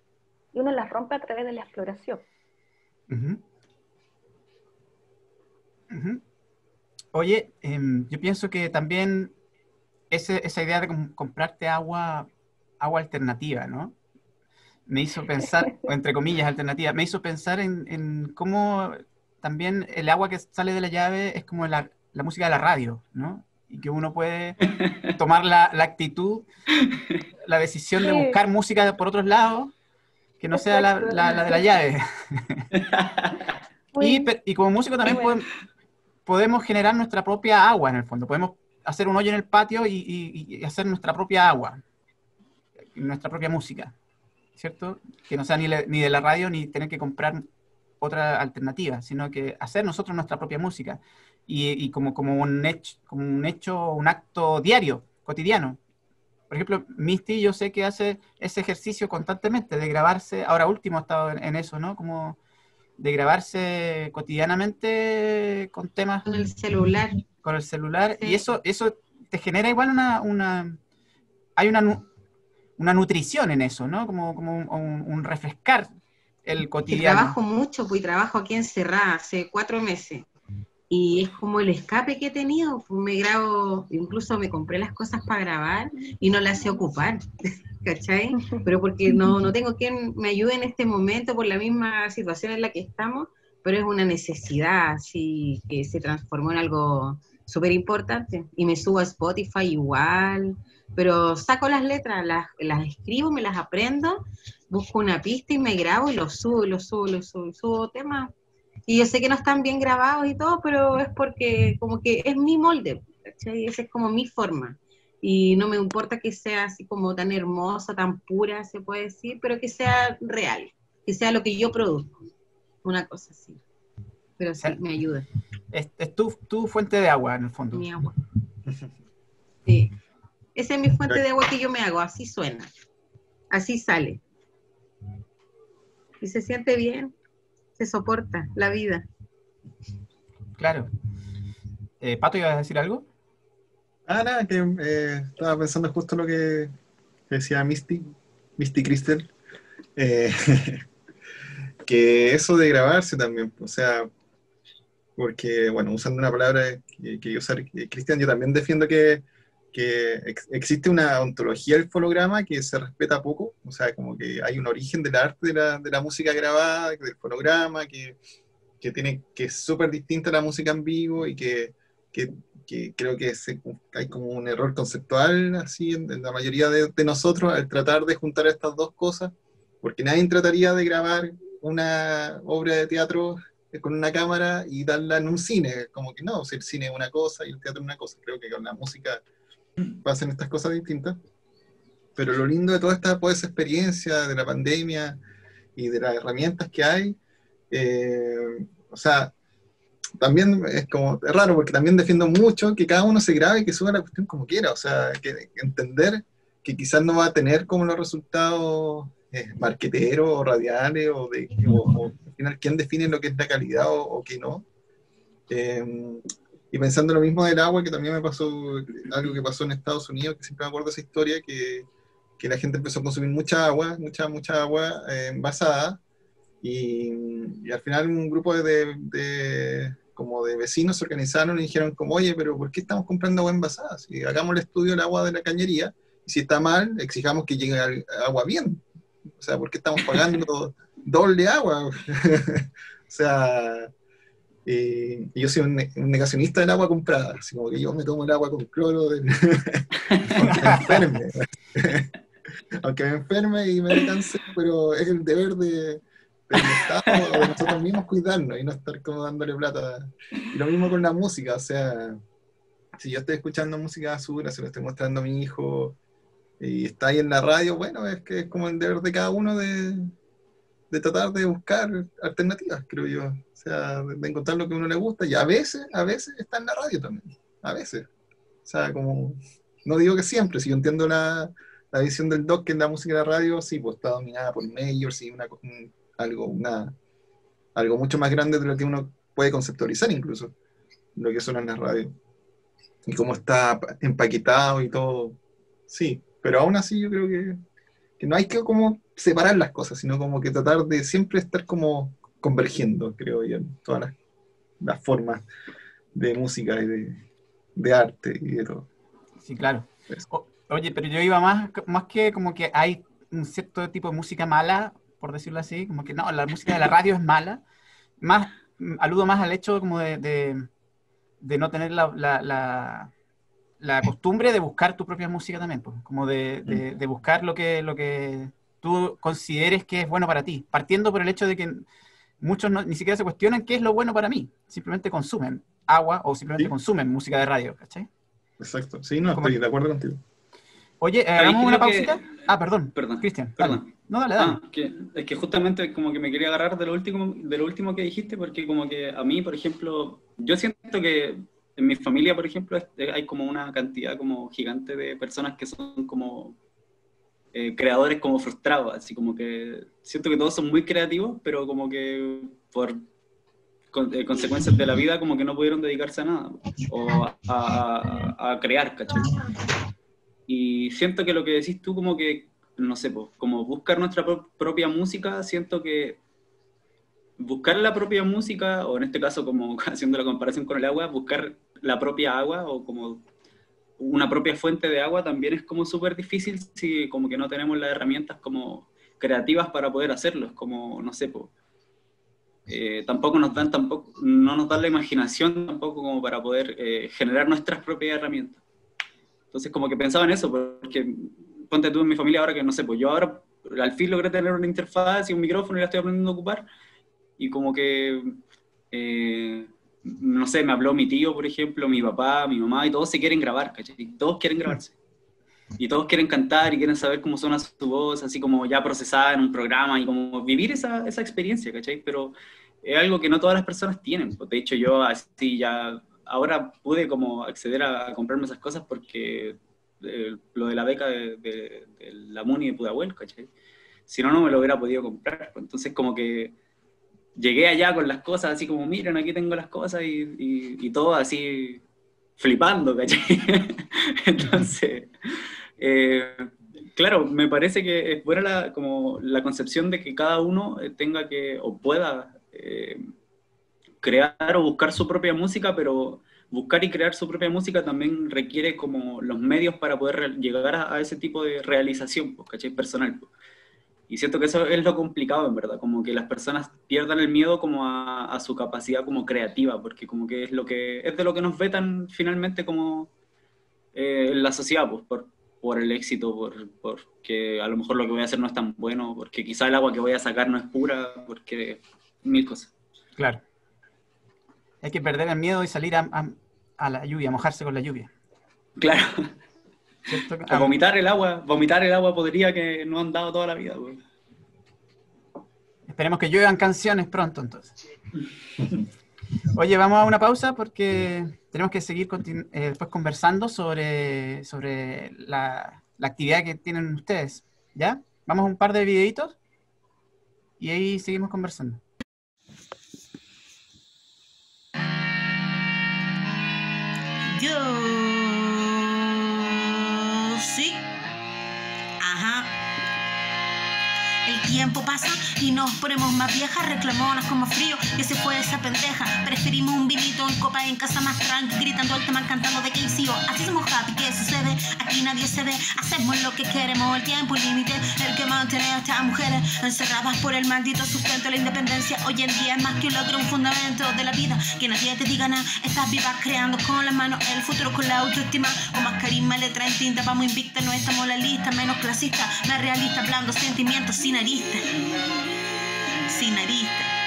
Y uno las rompe a través de la exploración. Oye, em, yo pienso que también esa idea de com- comprarte agua, agua alternativa, ¿no? Me hizo pensar, o entre comillas, alternativa, me hizo pensar en, en cómo también el agua que sale de la llave es como la, la música de la radio, ¿no? Y que uno puede tomar la, la actitud, la decisión de buscar música por otros lados, que no sea la, de la llave. Y, como músico también bueno. podem- podemos generar nuestra propia agua en el fondo. Podemos hacer un hoyo en el patio y, y- y hacer nuestra propia agua, nuestra propia música, ¿cierto? Que no sea ni, le- ni de la radio ni tener que comprar otra alternativa, sino que hacer nosotros nuestra propia música. Y, y como, como, un hecho, como un hecho, un acto diario, cotidiano. Por ejemplo, Misty yo sé que hace ese ejercicio constantemente de grabarse, ahora último ha estado en, en eso, ¿no? Como de grabarse cotidianamente con temas Con el celular. con el celular Sí. y eso eso te genera igual una, una hay una una nutrición en eso, ¿no? Como, como un, un- un refrescar el cotidiano. trabajo mucho, pues trabajo aquí encerrada hace cuatro meses. Y es como el escape que he tenido. Pues me grabo, incluso me compré las cosas para grabar y no las sé ocupar. ¿Cachai? Pero porque no, no tengo quien me ayude en este momento por la misma situación en la que estamos, pero es una necesidad así que se transformó en algo súper importante. Y me subo a Spotify igual, pero saco las letras, las, las escribo, me las aprendo busco una pista y me grabo y lo subo, y lo subo, y lo subo, y subo temas. Y yo sé que no están bien grabados y todo, pero es porque como que es mi molde, ¿cachai? Esa es como mi forma. Y no me importa que sea así como tan hermosa, tan pura, se puede decir, pero que sea real, que sea lo que yo produzco. Una cosa así. Pero sí, me ayuda, Es, es tu, tu fuente de agua, en el fondo. mi agua. Sí. Esa es mi fuente de agua que yo me hago, así suena. Así sale. Y se siente bien, se soporta la vida. Claro. Eh, Pato, ¿ibas a decir algo? Ah, nada, que eh, estaba pensando justo lo que decía Misty, Misty Crystal, eh, que eso de grabarse también, o sea, porque, bueno, usando una palabra que, que yo usar, eh, Cristian, yo también defiendo que, que ex- existe una ontología del fonograma que se respeta poco, o sea, como que hay un origen del arte de la, de la música grabada, del fonograma, que, que, tiene, que es súper distinta a la música en vivo y que, que que creo que se- hay como un error conceptual así en, en la mayoría de, de nosotros al tratar de juntar estas dos cosas, porque nadie trataría de grabar una obra de teatro con una cámara y darla en un cine, como que no, si el cine es una cosa y el teatro es una cosa, creo que con la música pasan estas cosas distintas, pero lo lindo de toda esta pues, experiencia de la pandemia y de las herramientas que hay, eh, o sea, también es como es raro porque también defiendo mucho que cada uno se grabe y que suba la cuestión como quiera, o sea, que entender que quizás no va a tener como los resultados eh, marqueteros o radiales o de o, o, al final quién define lo que es la calidad o, o qué no. Eh, y pensando lo mismo del agua, que también me pasó algo que pasó en Estados Unidos, que siempre me acuerdo esa historia, que, que la gente empezó a consumir mucha agua, mucha, mucha agua eh, envasada, y, y, al final un grupo de, de, como de vecinos se organizaron y dijeron como, oye, pero ¿por qué estamos comprando agua envasada? Si hagamos el estudio del agua de la cañería, y si está mal, exijamos que llegue agua bien. O sea, ¿por qué estamos pagando doble agua? o sea, eh, yo soy un, negacionista del agua comprada, así como que yo me tomo el agua con cloro aunque me enferme. aunque me enferme y me dé pero es el deber de Estado o de nosotros mismos cuidarnos y no estar como dándole plata. Y lo mismo con la música, o sea, si yo estoy escuchando música basura, se lo estoy mostrando a mi hijo y está ahí en la radio, bueno, es que es como el deber de cada uno de, de tratar de buscar alternativas, creo yo. O sea, de, encontrar lo que a uno le gusta y a veces, a veces está en la radio también, a veces. O sea, como, no digo que siempre, si yo entiendo la, la visión del doc que en la música de la radio, sí, pues está dominada por majors y una, un, algo, una, algo mucho más grande de lo que uno puede conceptualizar incluso, lo que suena en la radio. Y cómo está empaquetado y todo. Sí, pero aún así yo creo que, que no hay que como separar las cosas, sino como que tratar de siempre estar como convergiendo, creo yo, en todas las, las formas de música y de, de, arte y de todo. Sí, claro. O, oye, pero yo iba más, más que como que hay un cierto tipo de música mala, por decirlo así, como que no, la música de la radio es mala. Más, mm, aludo más al hecho como de, de, de no tener la, la, la, la costumbre de buscar tu propia música también, pues, como de, de, de buscar lo que, lo que tú consideres que es bueno para ti, partiendo por el hecho de que muchos no- ni siquiera se cuestionan qué es lo bueno para mí, simplemente consumen agua o simplemente Sí. consumen música de radio, ¿cachai? Exacto. Sí, no, estoy de acuerdo contigo. Oye, Ahí hagamos una que- pausita. Ah, perdón, Perdón. Cristian, dale. Perdón. No, dale, dale. Ah, que, es que justamente como que me quería agarrar de lo último, de lo último que dijiste, porque como que a mí, por ejemplo, yo siento que en mi familia, por ejemplo, eh, hay como una cantidad como gigante de personas que son como eh, creadores como frustrados, así como que siento que todos son muy creativos, pero como que por eh, consecuencias de la vida como que no pudieron dedicarse a nada o a, crear, ¿cachai? Y siento que lo que decís tú como que no sé, pues, como buscar nuestra pro- propia música, siento que buscar la propia música, o en este caso como haciendo la comparación con el agua, buscar la propia agua o como una propia fuente de agua también es como súper difícil si como que no tenemos las herramientas como creativas para poder hacerlo, es como, no sé, pues, eh, tampoco nos dan tampoco, no nos dan la imaginación tampoco como para poder eh, generar nuestras propias herramientas. Entonces como que pensaba en eso, porque ponte tú en mi familia ahora que no sé, pues yo ahora al fin logré tener una interfaz y un micrófono y la estoy aprendiendo a ocupar. Y como que, eh, no sé, me habló mi tío, por ejemplo, mi papá, mi mamá, y todos se quieren grabar, ¿cachai? Todos quieren grabarse. Y todos quieren cantar y quieren saber cómo suena su voz, así como ya procesada en un programa y como vivir esa, esa experiencia, ¿cachai? Pero es algo que no todas las personas tienen. pues, De hecho, yo así ya, ahora pude como acceder a, a comprarme esas cosas porque eh, lo de la beca de, de- de la MUNI de Pudahuel, ¿cachai? Si no, no me lo hubiera podido comprar. pues. Entonces, como que llegué allá con las cosas, así como, miren, aquí tengo las cosas y, y- y todo así flipando, ¿cachai? Entonces, eh, claro, me parece que es buena la, como la concepción de que cada uno eh, tenga que, o pueda, eh, crear o buscar su propia música, pero buscar y crear su propia música también requiere como los medios para poder llegar a, a ese tipo de realización, pues, ¿cachai? Personal. pues. Y siento que eso es lo complicado, en verdad, como que las personas pierdan el miedo como a, a su capacidad como creativa, porque como que es lo que es de lo que nos vetan finalmente como eh, la sociedad, pues, por, por el éxito, por, porque a lo mejor lo que voy a hacer no es tan bueno, porque quizá el agua que voy a sacar no es pura, porque mil cosas. Claro. Hay que perder el miedo y salir a, a- a la lluvia, mojarse con la lluvia. Claro. Ah, vomitar el agua, vomitar el agua podría que no han dado toda la vida. pues. esperemos que lluevan canciones pronto, entonces. Oye, vamos a una pausa porque tenemos que seguir eh, después conversando sobre, sobre la, la actividad que tienen ustedes. ¿Ya? Vamos a un par de videitos y ahí seguimos conversando. Yo tiempo pasa y nos ponemos más viejas, reclamonas como frío, que se fue esa pendeja. Preferimos un vinito en copa en casa más tranqui, gritando alto mal cantando de KCO. Así somos happy, ¿qué sucede? Aquí nadie se ve, hacemos lo que queremos, el tiempo límite, el que mantiene a estas mujeres encerradas por el maldito sustento de la independencia. Hoy en día es más que un logro, un fundamento de la vida, que nadie te diga nada. Estás viva creando con las manos el futuro con la autoestima, con más carisma, letra en tinta, vamos invicta, no estamos la menos clasista, más realista, hablando sentimientos sin arista, sin arista.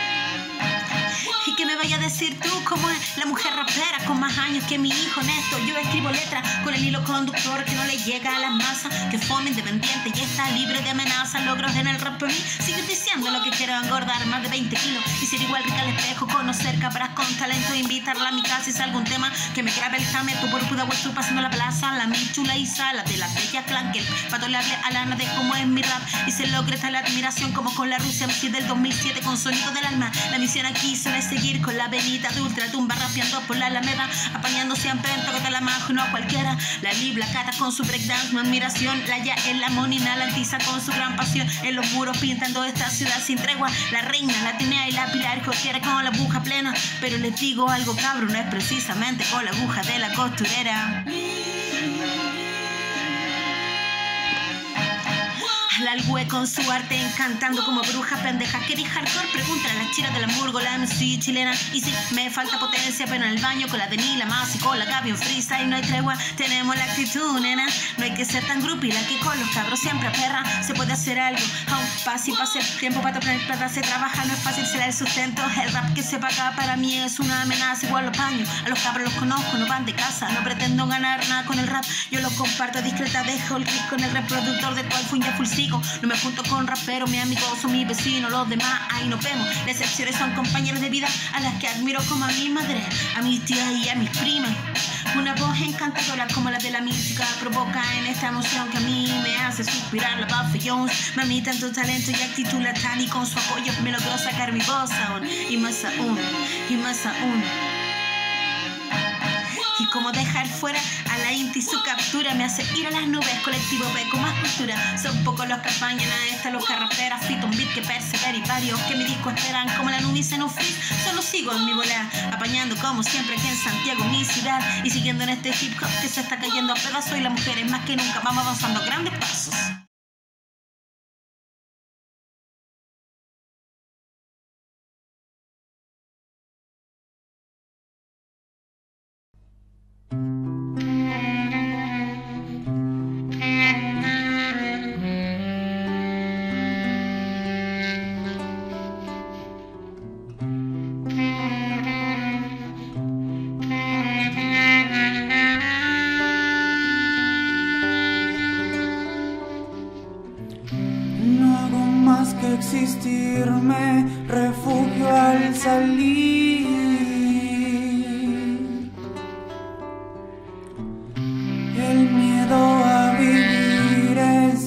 ¿Y qué me vaya a decir tú? ¿Cómo es la mujer rapera con más años que mi hijo honesto? Yo escribo letras con el hilo conductor que no le llega a las masas, que fome independiente y está libre de amenazas. Logros en el rap para mí. Sigo diciendo lo que quiero engordar más de 20 kilos y ser igual rica al espejo, conocer cabras con talento, invitarla a mi casa y salga un tema que me grabe el jame. Tú por puda tú pasando la plaza, la mi chula y sala de la bella clan que el pato le a lana de cómo es mi rap y se logre tal admiración como con la Rusia MC del 2007 con sonido del alma. La misión aquí solo es seguir con la venita de ultratumba rapeando por la alameda, apañando siempre en toque de la majo, no a cualquiera. La libla cata con su breakdance, mi admiración. La ya en la monina, la antiza con su gran pasión. En los muros pintando esta ciudad sin tregua. La reina, la Atenea y la pilar cualquiera con la aguja plena. Pero les digo algo cabrón, no es precisamente con la aguja de la costurera. La algüe con su arte encantando como bruja pendeja. ¿Queréis hardcore? Pregúntale a las chiras de la Hamburgo, la MC chilena. Y si me falta potencia, pero en el baño con la Denila, más y con la Gaby en freestyle no hay tregua. Tenemos la actitud, nena. No hay que ser tan grupi, la que con los cabros siempre perra. Se puede hacer algo, aún y pase el tiempo para tener plata. Se trabaja, no es fácil ser el sustento. El rap que se paga para mí es una amenaza, igual los paños. A los cabros los conozco, no van de casa. No pretendo ganar nada con el rap. Yo lo comparto discreta, dejo el clic con el reproductor de cual fui ya full No me junto con raperos, mis amigos son mis vecinos, los demás ahí nos vemos. Las excepciones son compañeros de vida a las que admiro como a mi madre, a mis tías y a mis primas. Una voz encantadora como la de la música provoca en esta emoción que a mí me hace suspirar la Buffy Jones. Mami, tanto talento y actitud latán y con su apoyo me logró sacar mi voz aún. Y más aún, y más aún. Y como dejar fuera a la Inti su captura me hace ir a las nubes, colectivo con más cultura. Son pocos los que apañan a esta los carreteras, fit un beat que persevera y varios que mi disco esperan como la nube en un. Solo sigo en mi bola, apañando como siempre aquí en Santiago, mi ciudad. Y siguiendo en este hip hop que se está cayendo a pedazos y las mujeres más que nunca vamos avanzando grandes pasos.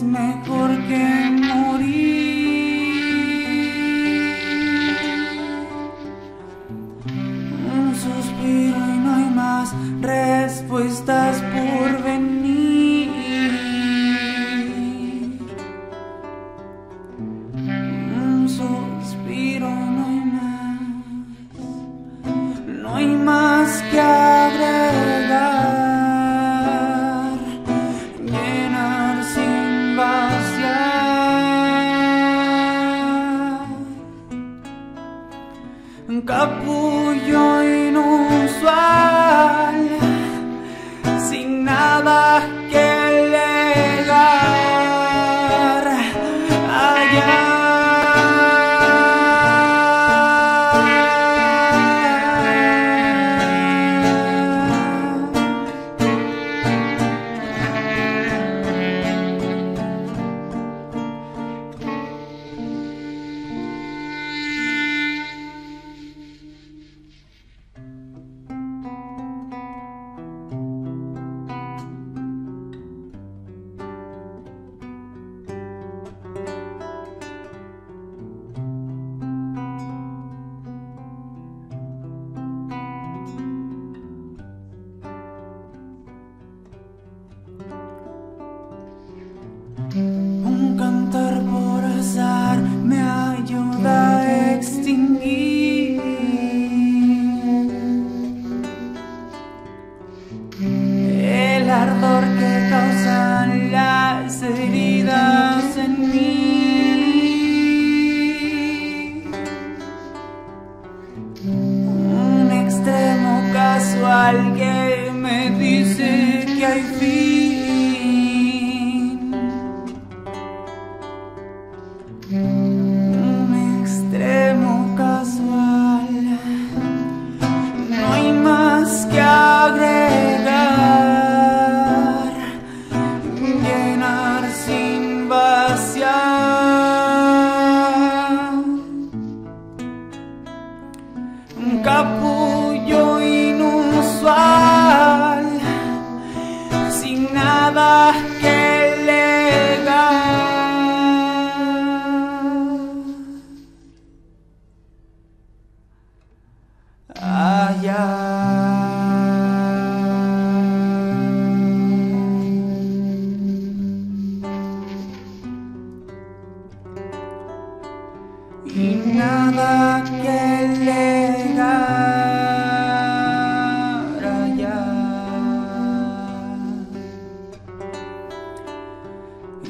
Es mejor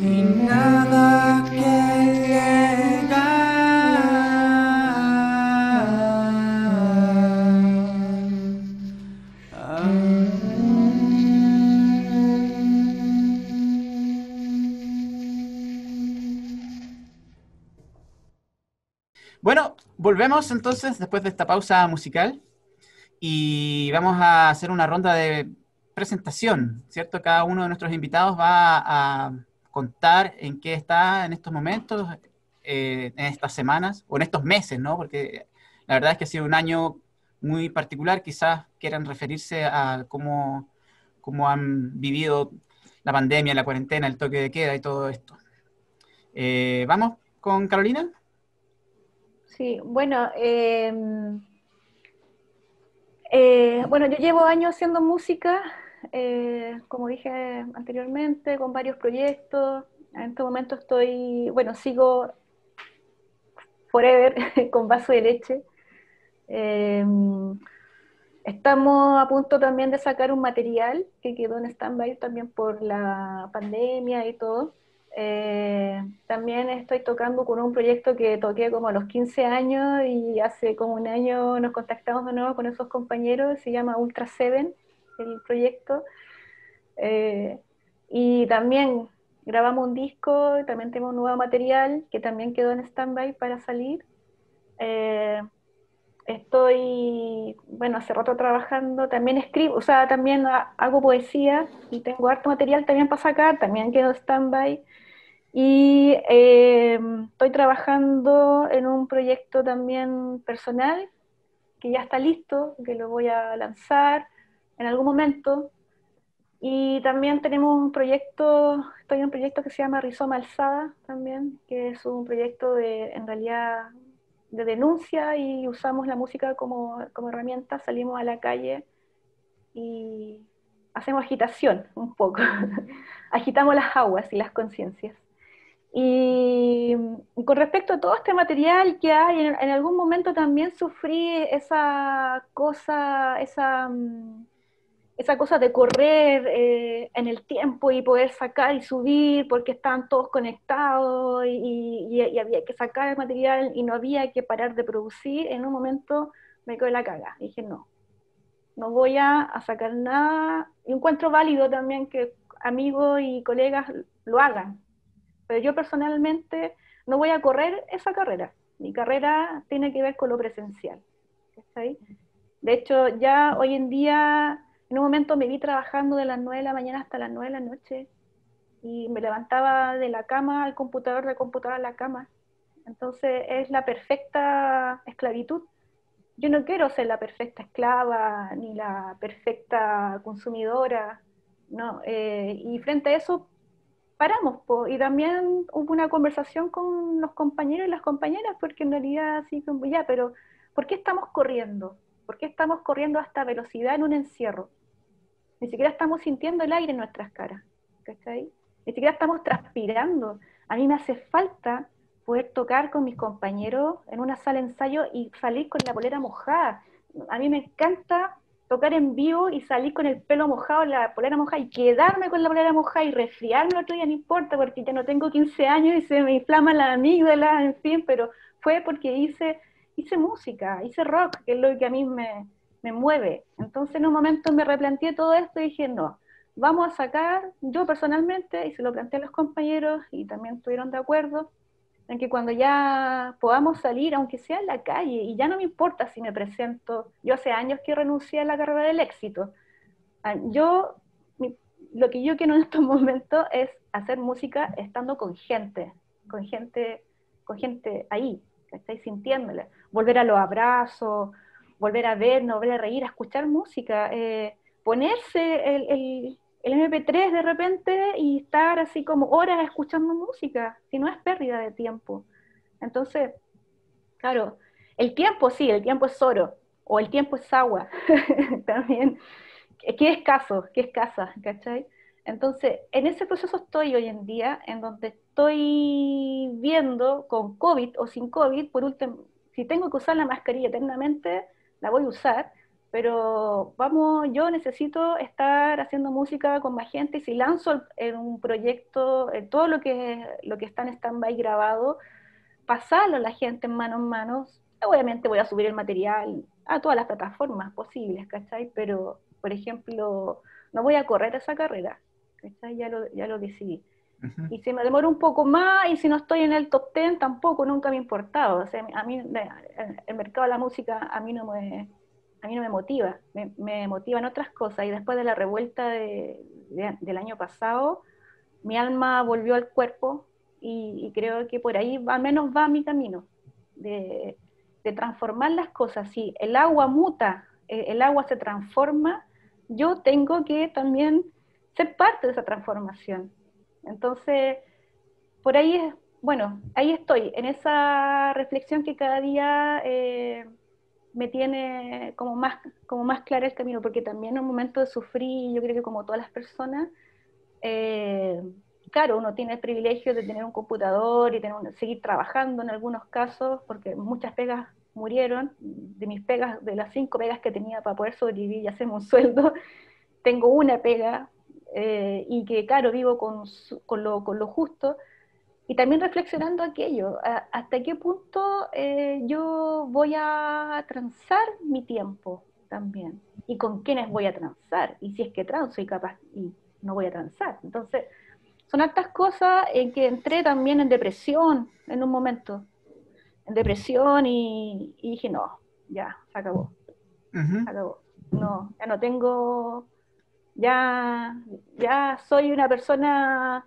y nada que bueno, volvemos entonces después de esta pausa musical y vamos a hacer una ronda de presentación, ¿cierto? Cada uno de nuestros invitados va a contar en qué está en estos momentos, eh, en estas semanas o en estos meses, ¿no? Porque la verdad es que ha sido un año muy particular, quizás quieran referirse a cómo, cómo han vivido la pandemia, la cuarentena, el toque de queda y todo esto. Eh, ¿Vamos con Carolina? Sí, bueno, eh, eh, bueno, yo llevo años haciendo música, eh, como dije anteriormente, con varios proyectos. En este momento estoy, bueno, sigo forever con vaso de leche. Eh, estamos a punto también de sacar un material que quedó en stand-by también por la pandemia y todo. Eh, también estoy tocando con un proyecto que toqué como a los 15 años y hace como un año nos contactamos de nuevo con esos compañeros, se llama Ultra Seven el proyecto. Eh, y también grabamos un disco, también tenemos un nuevo material que también quedó en stand-by para salir. Eh, estoy, bueno, hace rato trabajando, también escribo, o sea, también hago poesía y tengo harto material también para sacar, también quedó stand-by. Y eh, estoy trabajando en un proyecto también personal que ya está listo, que lo voy a lanzar en algún momento. Y también tenemos un proyecto, estoy en un proyecto que se llama Rizoma Alzada también, que es un proyecto de, en realidad, de denuncia y usamos la música como, como herramienta, salimos a la calle y hacemos agitación un poco, agitamos las aguas y las conciencias. Y con respecto a todo este material que hay, en, en algún momento también sufrí esa cosa, esa, mm, esa cosa de correr eh, en el tiempo y poder sacar y subir porque estaban todos conectados y, y- había que sacar el material y no había que parar de producir. En un momento me quedé la caga. Dije, no, no voy a, a sacar nada. Y encuentro válido también que amigos y colegas lo hagan. Pero yo personalmente no voy a correr esa carrera. Mi carrera tiene que ver con lo presencial. ¿cachai? De hecho, ya hoy en día, en un momento me vi trabajando de las 9 de la mañana hasta las 9 de la noche y me levantaba de la cama al computador, del computador a la cama. Entonces es la perfecta esclavitud. Yo no quiero ser la perfecta esclava ni la perfecta consumidora, no. eh, y frente a eso paramos, po, y también hubo una conversación con los compañeros y las compañeras, porque en realidad así como, ya, pero ¿por qué estamos corriendo? ¿Por qué estamos corriendo a esta velocidad en un encierro? Ni siquiera estamos sintiendo el aire en nuestras caras, ¿cachai? Ni siquiera estamos transpirando. A mí me hace falta poder tocar con mis compañeros en una sala de ensayo y salir con la polera mojada. A mí me encanta tocar en vivo y salir con el pelo mojado, la polera mojada y quedarme con la polera mojada y resfriarme el otro día, no importa, porque ya no tengo 15 años y se me inflama la amígdala, en fin, pero fue porque hice, hice música, hice rock, que es lo que a mí me, me mueve. Entonces en un momento me replanteé todo esto y dije, no, vamos a sacar, yo personalmente, y se lo planteé a los compañeros y también estuvieron de acuerdo, en que cuando ya podamos salir, aunque sea en la calle, y ya no me importa si me presento, yo hace años que renuncié a la carrera del éxito. Ah, Yo, lo que yo quiero en estos momentos es hacer música estando con gente, con gente, con gente ahí, que estáis sintiéndola, volver a los abrazos, volver a vernos, volver a reír, a escuchar música, eh, ponerse el, el- el MP3 de repente y estar así como horas escuchando música, si no es pérdida de tiempo. Entonces, claro, el tiempo sí, el tiempo es oro, o el tiempo es agua, también. Qué escaso, qué escasa, ¿cachai? Entonces, en ese proceso estoy hoy en día, en donde estoy viendo con COVID o sin COVID, por último, si tengo que usar la mascarilla eternamente, la voy a usar, pero vamos, yo necesito estar haciendo música con más gente y si lanzo en un proyecto eh, todo lo que, lo que está en stand-by grabado, pasarlo a la gente en mano en mano, obviamente voy a subir el material a todas las plataformas posibles, ¿cachai? Pero por ejemplo, no voy a correr esa carrera, ¿cachai? Ya lo, ya lo decidí. Y si me demoro un poco más y si no estoy en el top 10, tampoco, nunca me ha importado. A mí el mercado de la música a mí no me, a mí no me motiva, me, motivan otras cosas. Y después de la revuelta de- de- del año pasado, mi alma volvió al cuerpo y, y creo que por ahí al menos va mi camino de, de transformar las cosas. Si el agua muta, eh, el agua se transforma, yo tengo que también ser parte de esa transformación. Entonces, por ahí es, bueno, ahí estoy, en esa reflexión que cada día eh, me tiene como más, como más claro el camino, porque también en un momento de sufrir, yo creo que como todas las personas, eh, claro, uno tiene el privilegio de tener un computador y tener un- seguir trabajando en algunos casos, porque muchas pegas murieron, de mis pegas, de las cinco pegas que tenía para poder sobrevivir y hacerme un sueldo, tengo una pega eh, y que, claro, vivo con, su- con, lo, con lo justo. Y también reflexionando aquello, a- hasta qué punto eh, yo voy a transar mi tiempo también, y con quiénes voy a transar, y si es que transo y capaz y no voy a transar. Entonces, son hartas cosas en que entré también en depresión en un momento, en depresión y, y dije, no, ya, se acabó se acabó. No, ya no tengo, ya, ya soy una persona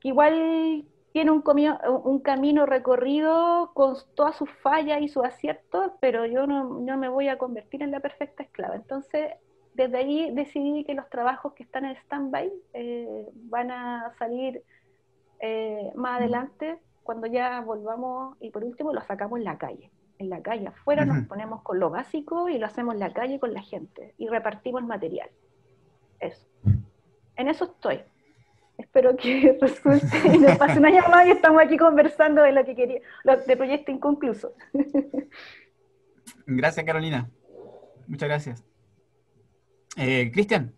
que igual tiene un, comio- un camino recorrido con todas sus fallas y sus aciertos, pero yo no, no me voy a convertir en la perfecta esclava. Entonces, desde ahí decidí que los trabajos que están en stand-by eh, van a salir eh, más adelante cuando ya volvamos y por último lo sacamos en la calle. En la calle afuera nos ponemos con lo básico y lo hacemos en la calle con la gente y repartimos material. Eso. En eso estoy. Espero que resulte y nos pase una llamada y estamos aquí conversando de lo que quería, lo, de proyecto inconcluso. Gracias, Carolina. Muchas gracias. Eh, Cristian.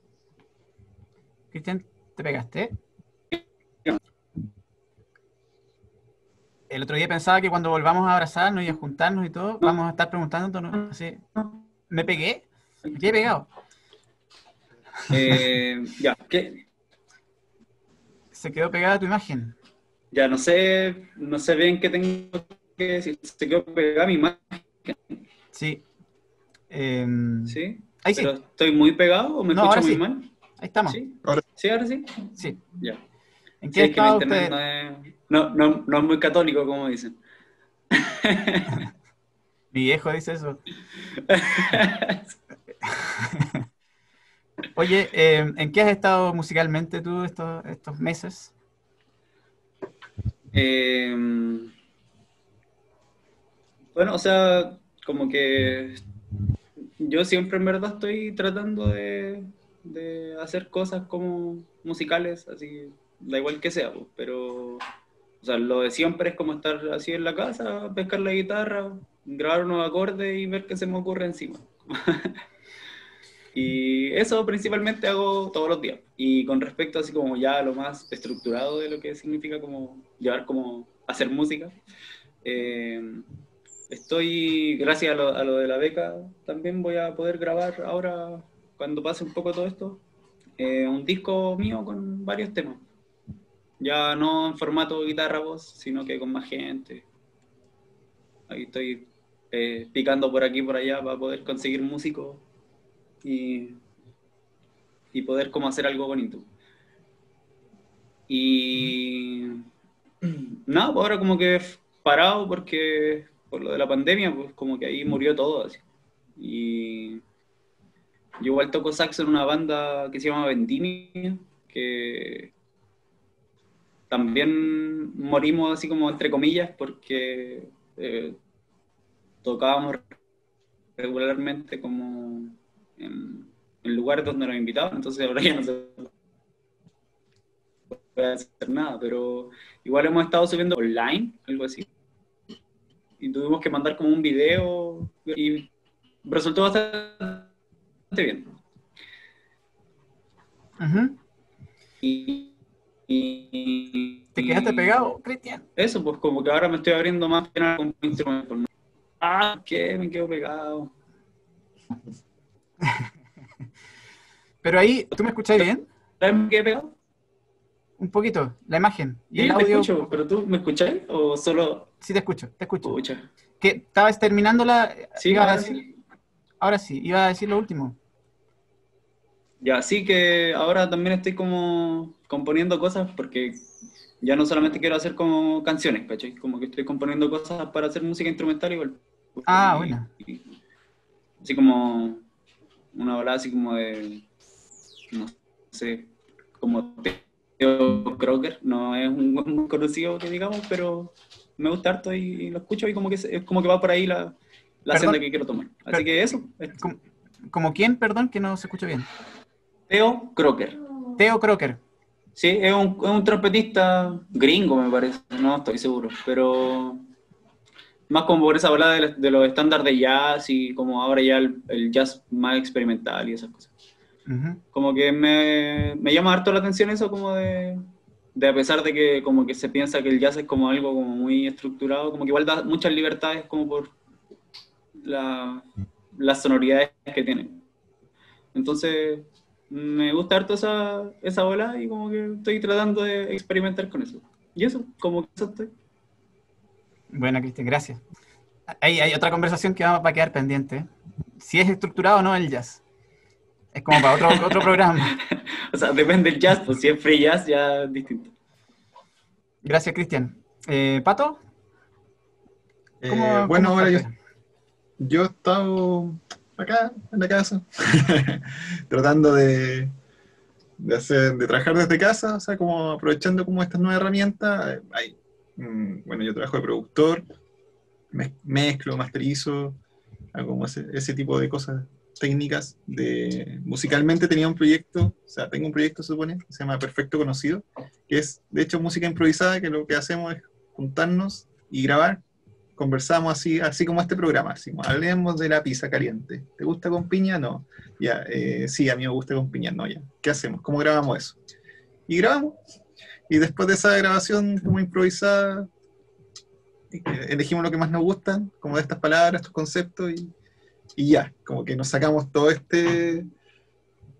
Cristian, te pegaste. El otro día pensaba que cuando volvamos a abrazarnos y a juntarnos y todo, vamos a estar preguntándonos así. ¿Me pegué? ¿Me quedé pegado? Eh, ya, ¿qué? Se quedó pegada tu imagen. Ya no sé, no sé bien qué tengo que decir. Se quedó pegada mi imagen, Sí. Em, ¿sí? Ahí sí. Pero ¿Estoy muy pegado o me No, escucho ahora muy sí. mal? Ahí estamos. ¿Sí? Ahora- ¿Sí, ahora sí? Sí. Ya. ¿En Sí, qué es que internet usted? no es, no, no- no es muy católico, como dicen. Mi viejo dice eso. Oye, eh, ¿en qué has estado musicalmente tú estos, estos meses? Eh, bueno, o sea, como que yo siempre en verdad estoy tratando de, de hacer cosas como musicales, así, da igual que sea, pues, pero, o sea, lo de siempre es como estar así en la casa, pescar la guitarra, grabar unos acordes y ver qué se me ocurre encima. Y eso principalmente hago todos los días. Y con respecto así como ya a lo más estructurado de lo que significa como llevar como hacer música, eh, estoy, gracias a lo, a lo de la beca, también voy a poder grabar ahora, cuando pase un poco todo esto, eh, un disco mío con varios temas. Ya no en formato guitarra voz, sino que con más gente. Ahí estoy eh, picando por aquí por allá para poder conseguir músicos y, y poder como hacer algo bonito. Y nada, pues ahora como que parado porque por lo de la pandemia, pues como que ahí murió todo así. Y yo igual toco saxo en una banda que se llama Vendimia, que también morimos así como entre comillas porque eh, tocábamos regularmente como en, en lugares donde nos invitaban, entonces ahora ya no se puede hacer nada, pero igual hemos estado subiendo online, algo así. Y tuvimos que mandar como un video y resultó bastante bien. Y, y- ¿Te quedaste pegado, Cristian? Eso, pues como que ahora me estoy abriendo más con instrumentos. Ah, ¿qué? Me quedo pegado. Pero ahí, ¿tú me escuchás bien? ¿Me quedé pegado? Un poquito, la imagen. Y Sí, el te audio. escucho, pero tú me escuchás o solo Sí, te escucho, te escucho. Que estabas terminando la. Sí, ahora decir- sí. ahora sí, iba a decir lo último. Ya, sí que ahora también estoy como componiendo cosas porque ya no solamente quiero hacer como canciones, ¿cachai? Como que estoy componiendo cosas para hacer música instrumental igual. Ah, y- así como una balada así como de, no sé, como Theo Crocker, no es un conocido que digamos, pero me gusta harto y, y lo escucho y como que es como que va por ahí la, la senda que quiero tomar. Así que eso, es ¿Como, como quién, perdón, que no se escucha bien? Theo Crocker. Teo Crocker. Sí, es un, es un trompetista gringo, me parece, no estoy seguro, pero más como por esa balada de, de los estándares de jazz y como ahora ya el, el jazz más experimental y esas cosas. Ujú. Como que me, me llama harto la atención eso como de, de a pesar de que como que se piensa que el jazz es como algo como muy estructurado, como que igual da muchas libertades como por la- las sonoridades que tiene. Entonces, me gusta harto esa, esa bola y como que estoy tratando de experimentar con eso. Y eso, como que eso estoy. Bueno, Cristian, gracias. Hay, hay otra conversación que va, a quedar pendiente. ¿eh? Si es estructurado o no el jazz. Es como para otro, otro programa. O sea, depende del jazz, pues si es free jazz ya es distinto. Gracias, Cristian. Eh, ¿Pato? Eh, ¿Cómo- bueno, cómo ahora yo, yo he estado acá en la casa, tratando de, de hacer, de trabajar desde casa, o sea, como aprovechando como estas nuevas herramientas. Hay, bueno, yo trabajo de productor, mez- mezclo, masterizo, hago ese, ese tipo de cosas técnicas. De, musicalmente tenía un proyecto, o sea, tengo un proyecto, se supone, que se llama Perfecto Conocido, que es, de hecho, música improvisada, que lo que hacemos es juntarnos y grabar conversamos así, así como este programa, así como hablemos de la pizza caliente. ¿Te gusta con piña? No. Ya, eh, sí, a mí me gusta con piña, no, ya. ¿Qué hacemos? ¿Cómo grabamos eso? Y grabamos. Y después de esa grabación como improvisada, eh, elegimos lo que más nos gusta, como de estas palabras, estos conceptos, y, y ya, como que nos sacamos todo este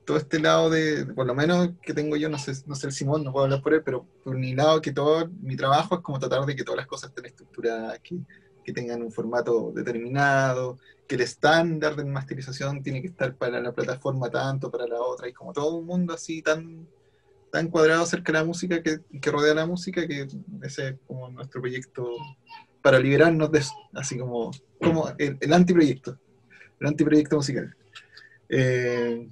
todo este lado de, por lo menos que tengo yo, no sé, no sé el Simón, no puedo hablar por él, pero por mi lado que todo mi trabajo es como tratar de que todas las cosas estén estructuradas, que, que tengan un formato determinado, que el estándar de masterización tiene que estar para la plataforma tanto, para la otra, y como todo un mundo así tan, tan cuadrado acerca de la música, que, que rodea la música, que ese es como nuestro proyecto para liberarnos de eso, así como, como el, el antiproyecto, el antiproyecto musical. Eh,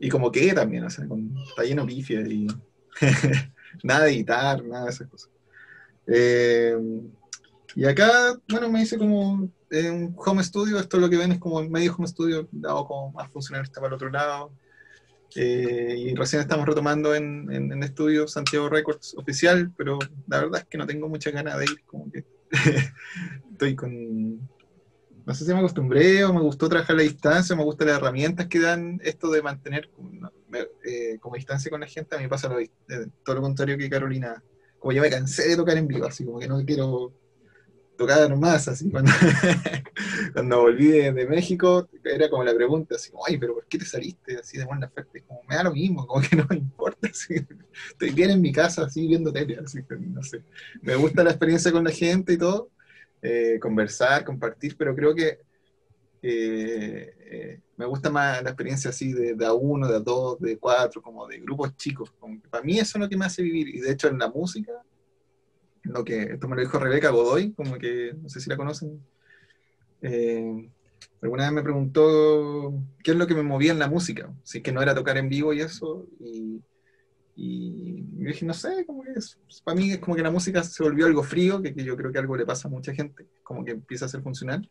y como que también, o sea, con- está lleno de pifia y nada de editar, nada de esas cosas. Eh, y acá, bueno, me hice como un home studio, esto lo que ven es como medio home studio, dado como más funcionar está para el otro lado. Eh, y recién estamos retomando en, en, en estudio Santiago Records oficial, pero la verdad es que no tengo muchas ganas de ir, como que estoy con, no sé si me acostumbré o me gustó trabajar a la distancia, me gustan las herramientas que dan esto de mantener como, eh, como distancia con la gente, a mí pasa lo, eh, todo lo contrario que Carolina, como yo me cansé de tocar en vivo, así como que no quiero tocar más, así cuando, cuando volví de, de, México, era como la pregunta, así ay, pero ¿por qué te saliste así de buena oferta? Como, me da lo mismo, como que no me importa, así, estoy bien en mi casa, así, viendo tele, así no sé, me gusta la experiencia con la gente y todo, eh, conversar, compartir, pero creo que eh, eh, me gusta más la experiencia así de, a uno, de a dos, de cuatro, como de grupos chicos. Como para mí eso es lo que me hace vivir. Y de hecho en la música, lo que esto me lo dijo Rebeca Godoy, como que no sé si la conocen. Eh, alguna vez me preguntó qué es lo que me movía en la música, si es que no era tocar en vivo y eso. Y, y yo dije, no sé, como que es, para mí es como que la música se volvió algo frío, que, que, yo creo que algo le pasa a mucha gente, como que empieza a ser funcional.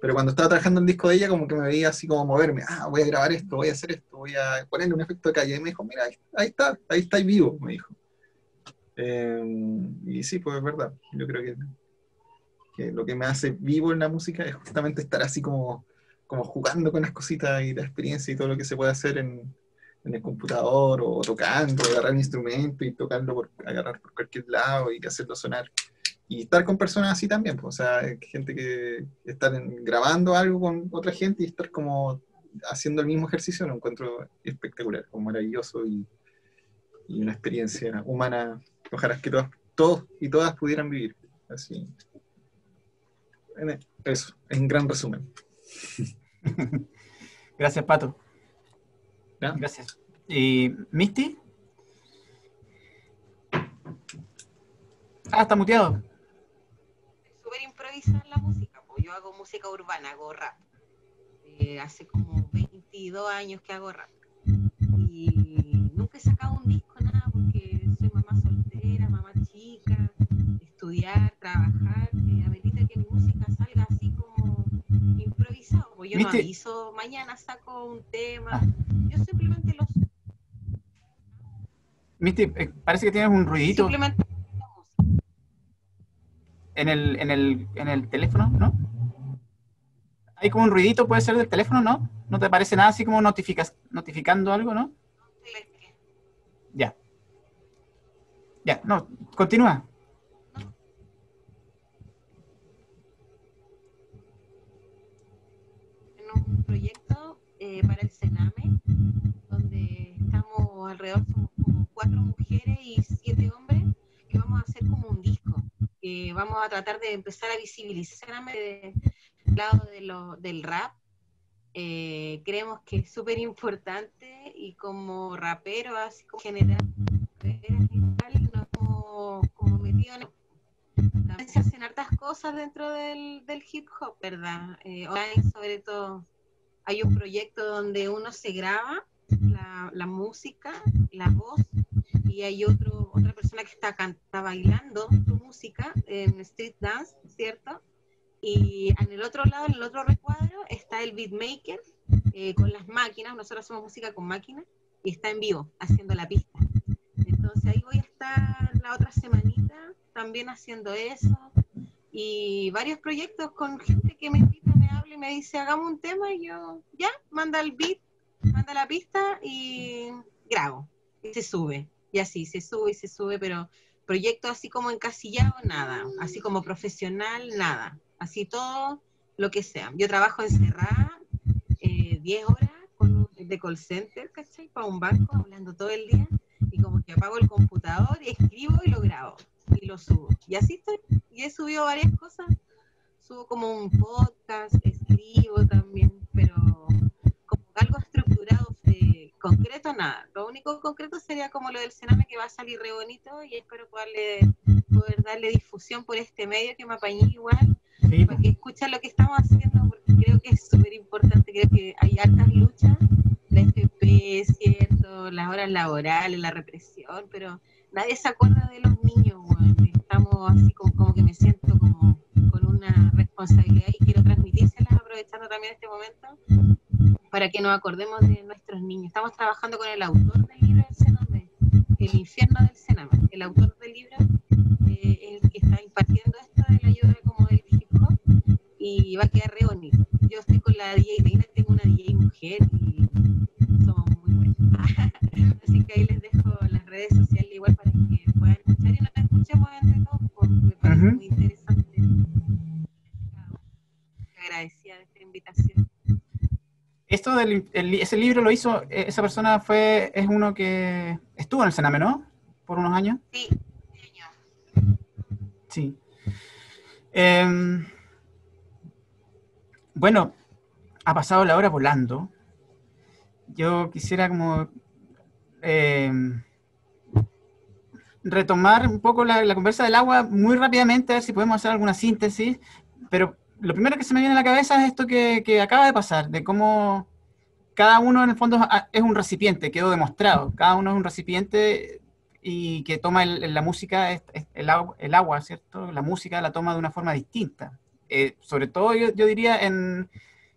Pero cuando estaba trabajando el disco de ella, como que me veía así como moverme, ah, voy a grabar esto, voy a hacer esto, voy a ponerle un efecto de calle. Y me dijo, mira, ahí, ahí está, ahí está ahí vivo, me dijo. Eh, y sí, pues es verdad, yo creo que, que, lo que me hace vivo en la música es justamente estar así como, como jugando con las cositas y la experiencia y todo lo que se puede hacer en, en el computador o tocando, agarrar un instrumento y tocarlo por agarrar por cualquier lado y hacerlo sonar. Y estar con personas así también, pues, o sea, gente que estar grabando algo con otra gente y estar como haciendo el mismo ejercicio lo encuentro espectacular, como maravilloso y, y una experiencia humana. Ojalá que todos, todos y todas pudieran vivir. Así. En- Eso, en gran resumen. Gracias, Pato. ¿Ya? Gracias. ¿Y Misty? Ah, está muteado. súper improvisada en la música. Pues yo hago música urbana, hago rap. Eh, hace como 22 años que hago rap. Y nunca he sacado un disco, nada, porque soy mamá soltera, mamá chica, estudiar, trabajar. Eh, amerita que mi música salga así como improvisado. Pues yo no ¿Viste? aviso, mañana saco un tema. Ah. Yo simplemente lo Misty, eh, parece que tienes un ruidito simplemente en el, en, el, en el teléfono, ¿no? Hay como un ruidito, puede ser del teléfono, ¿no? ¿No te parece nada así como notificas, notificando algo, no? Ya. Ya, no, continúa. un proyecto eh, para el Sename, donde estamos alrededor, somos como cuatro mujeres y siete hombres, que vamos a hacer como un disco, vamos a tratar de empezar a visibilizar el Sename de- del lado de del rap. Eh, creemos que es súper importante y como rapero, así como general, como metido en se hacen hartas cosas dentro del, del hip hop, ¿verdad? Eh, online, sobre todo, hay un proyecto donde uno se graba la, la música, la voz, y hay otro, otra persona que está, bailando tu música en street dance, ¿cierto? Y en el otro lado, en el otro recuadro, está el beatmaker eh, con las máquinas, nosotros hacemos música con máquinas, y está en vivo, haciendo la pista. Entonces ahí voy a estar la otra semanita también haciendo eso y varios proyectos con gente que me invita, me habla y me dice hagamos un tema y yo ya, manda el beat, manda la pista y grabo y se sube y así, se sube y se sube, pero proyectos así como encasillado, nada, así como profesional, nada, así todo lo que sea. Yo trabajo encerrada eh, 10 horas con de call center, ¿cachai? Para un banco, hablando todo el día y como que apago el computador y escribo y lo grabo y lo subo. Y así estoy. Y he subido varias cosas. Subo como un podcast, escribo también, pero como algo estructurado, eh, concreto, nada. Lo único concreto sería como lo del Sename que va a salir re bonito y espero poderle, poder darle difusión por este medio que me apañé igual Sí, para que escuchen lo que estamos haciendo, porque creo que es súper importante, creo que hay altas luchas, la FP, ¿cierto? las horas laborales, la represión, pero nadie se acuerda de los niños, estamos así como, como que me siento como con una responsabilidad y quiero transmitírselas aprovechando también este momento para que nos acordemos de nuestros niños. Estamos trabajando con el autor del libro del Sename, El infierno del Sename, el autor del libro eh, es el que está impartiendo esto de la ayuda como del hip hop y va a quedar re bonito. Yo estoy con la DJ Reina, tengo una DJ mujer y somos muy buenas. Así que ahí les dejo las redes sociales igual para que puedan escuchar y nos escuchemos entre todos, porque me parece muy interesante. Agradecida de esta invitación. Esto del el- ese libro lo hizo, eh, esa persona fue, es uno que estuvo en el Sename, ¿no? Por unos años. Sí. Sí. Em, bueno, ha pasado la hora volando. Yo quisiera como em, retomar un poco la, conversa del agua muy rápidamente, a ver si podemos hacer alguna síntesis, pero lo primero que se me viene a la cabeza es esto que, acaba de pasar, de cómo cada uno en el fondo es un recipiente, quedó demostrado, cada uno es un recipiente y que toma el- la música, el, el agua, ¿cierto? La música la toma de una forma distinta. Eh, sobre todo yo, yo diría en,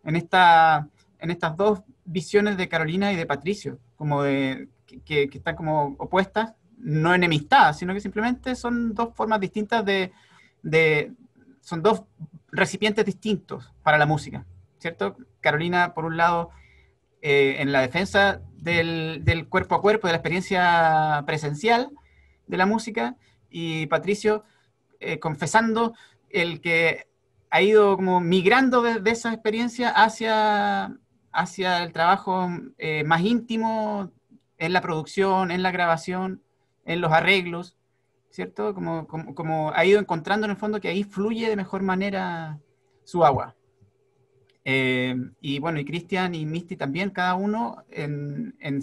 en, esta, en estas dos visiones de Carolina y de Patricio, como de, que, están como opuestas, no enemistadas, sino que simplemente son dos formas distintas de, de son dos recipientes distintos para la música, ¿cierto? Carolina, por un lado, eh, en la defensa del, del cuerpo a cuerpo, de la experiencia presencial de la música, y Patricio eh, confesando el que ha ido como migrando de, de esa experiencia hacia, hacia el trabajo eh, más íntimo en la producción, en la grabación, en los arreglos, ¿cierto? Como, como, como ha ido encontrando en el fondo que ahí fluye de mejor manera su agua. Eh, y bueno, y Cristian y Misty también, cada uno en, en-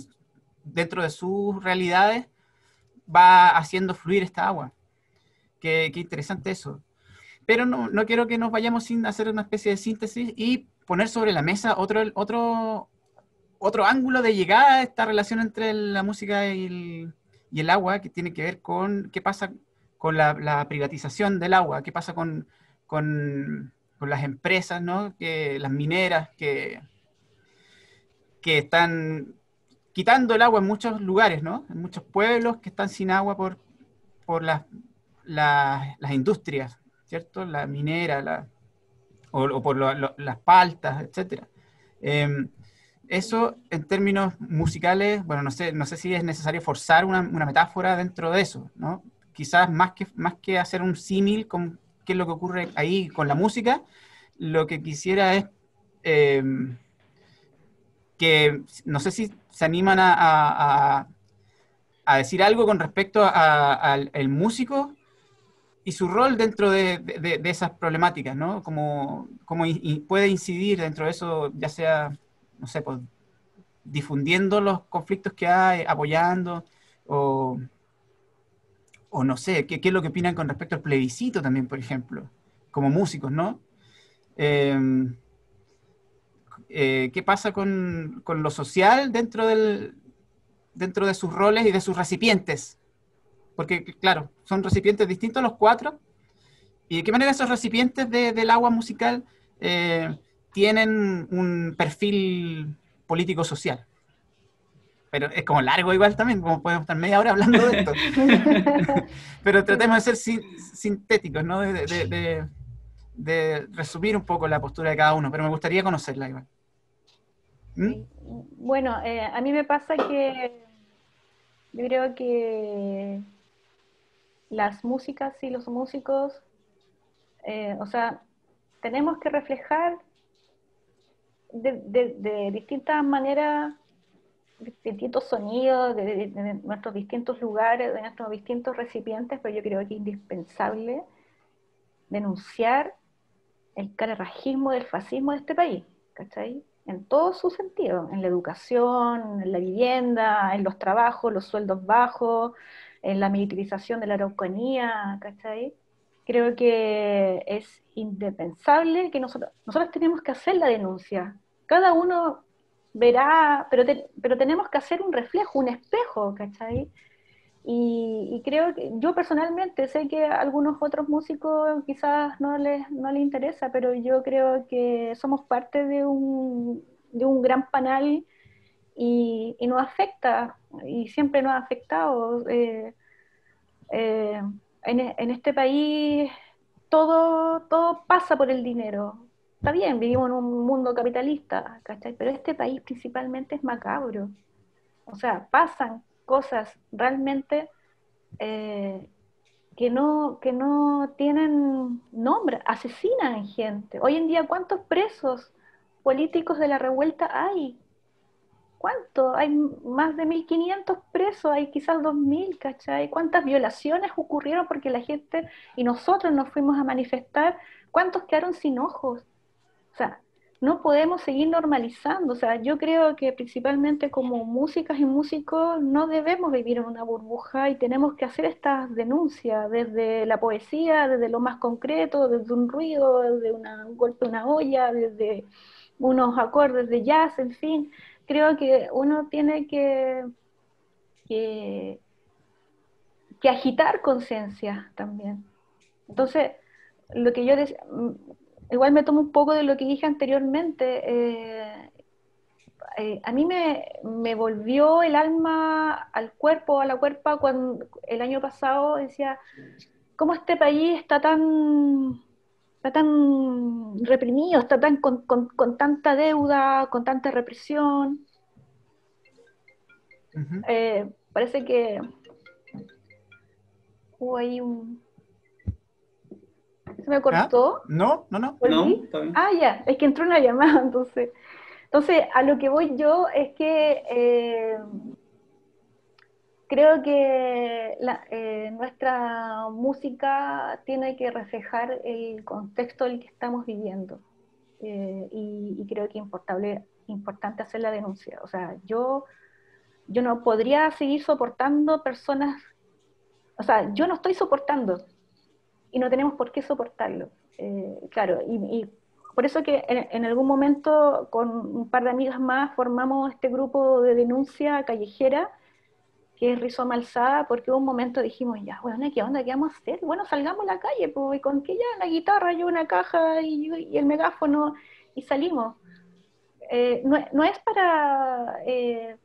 dentro de sus realidades va haciendo fluir esta agua. Qué, qué interesante eso. Pero no, no quiero que nos vayamos sin hacer una especie de síntesis y poner sobre la mesa otro, otro, otro ángulo de llegada a esta relación entre la música y el, agua, que tiene que ver con qué pasa con la, la privatización del agua, qué pasa con, con, con las empresas, ¿no? que, las mineras que, que están quitando el agua en muchos lugares, ¿no? en muchos pueblos que están sin agua por, por las, las, las industrias, ¿cierto? La minera, la, o, por las paltas, etc. eso en términos musicales, bueno, no sé, no sé si es necesario forzar una, una metáfora dentro de eso, ¿no? Quizás más que, más que hacer un símil con qué es lo que ocurre ahí con la música, lo que quisiera es em, que, no sé si se animan a, a- a- decir algo con respecto al músico y su rol dentro de, de- esas problemáticas, ¿no? Como, como puede incidir dentro de eso, ya sea, no sé, pues, difundiendo los conflictos que hay, apoyando, o, o no sé, ¿qué, qué es lo que opinan con respecto al plebiscito también, por ejemplo, como músicos, ¿no? Em, eh, ¿Qué pasa con, con lo social dentro, del, dentro de sus roles y de sus recipientes? Porque, claro, son recipientes distintos los cuatro. ¿Y de qué manera esos recipientes de- del agua musical eh, tienen un perfil político-social? Pero es como largo igual también, como podemos estar media hora hablando de esto. Pero tratemos de ser sin- sintéticos, ¿no? De, de- de- de resumir un poco la postura de cada uno, pero me gustaría conocerla igual. ¿Mm? Bueno, eh, a mí me pasa que yo creo que las músicas y los músicos, eh, o sea, tenemos que reflejar de, de- distintas maneras, distintos sonidos, de, nuestros distintos lugares, de nuestros distintos recipientes, pero yo creo que es indispensable denunciar el carerrajismo del fascismo de este país, ¿cachai? En todo su sentido, en la educación, en la vivienda, en los trabajos, los sueldos bajos, en la militarización de la Araucanía, ¿cachai? Creo que es indispensable que nosotros, nosotros tenemos que hacer la denuncia. Cada uno verá, pero, te- pero tenemos que hacer un reflejo, un espejo, ¿cachai? Y, y creo que yo personalmente sé que a algunos otros músicos quizás no les, no les interesa, pero yo creo que somos parte de un, de un gran panel y, y nos afecta, y siempre nos ha afectado. eh, eh, en, e- en este país todo, todo pasa por el dinero. Está bien, vivimos en un mundo capitalista, ¿cachai? Pero este país principalmente es macabro. O sea, pasan cosas realmente eh, que, no, que no tienen nombre, asesinan gente. Hoy en día, ¿cuántos presos políticos de la revuelta hay? ¿Cuánto? Hay más de 1.500 presos, hay quizás 2.000, ¿cachai? ¿Cuántas violaciones ocurrieron porque la gente y nosotros nos fuimos a manifestar? ¿Cuántos quedaron sin ojos? O sea, no podemos seguir normalizando. O sea, yo creo que principalmente como músicas y músicos no debemos vivir en una burbuja y tenemos que hacer estas denuncias desde la poesía, desde lo más concreto, desde un ruido, desde una, un golpe de una olla, desde unos acordes de jazz, en fin. Creo que uno tiene que, que, agitar conciencia también. Entonces, lo que yo decía, igual me tomo un poco de lo que dije anteriormente. eh, eh, a mí me, me volvió el alma al cuerpo, a la cuerpa, cuando el año pasado decía, ¿cómo este país está tan, está tan reprimido, está tan con, con- con tanta deuda, con tanta represión? Eh, parece que hubo ahí un... ¿Se me cortó? No, no, no. No, está bien. Ah, ya, es que entró una llamada, entonces. Entonces, a lo que voy yo es que eh, creo que la- eh, nuestra música tiene que reflejar el contexto en el que estamos viviendo. Eh, y, y creo que es importante, importante hacer la denuncia. O sea, yo, yo no podría seguir soportando personas, o sea, yo no estoy soportando y no tenemos por qué soportarlo. Eh, claro, y, y por eso que en, en algún momento con un par de amigas más formamos este grupo de denuncia callejera que es Rizoma Alzada, porque un momento dijimos, ya, bueno, ¿qué onda? ¿Qué vamos a hacer? Bueno, salgamos a la calle, pues, y con que ya la guitarra, yo una caja y, y el megáfono, y salimos. Eh, no, no es para... eh,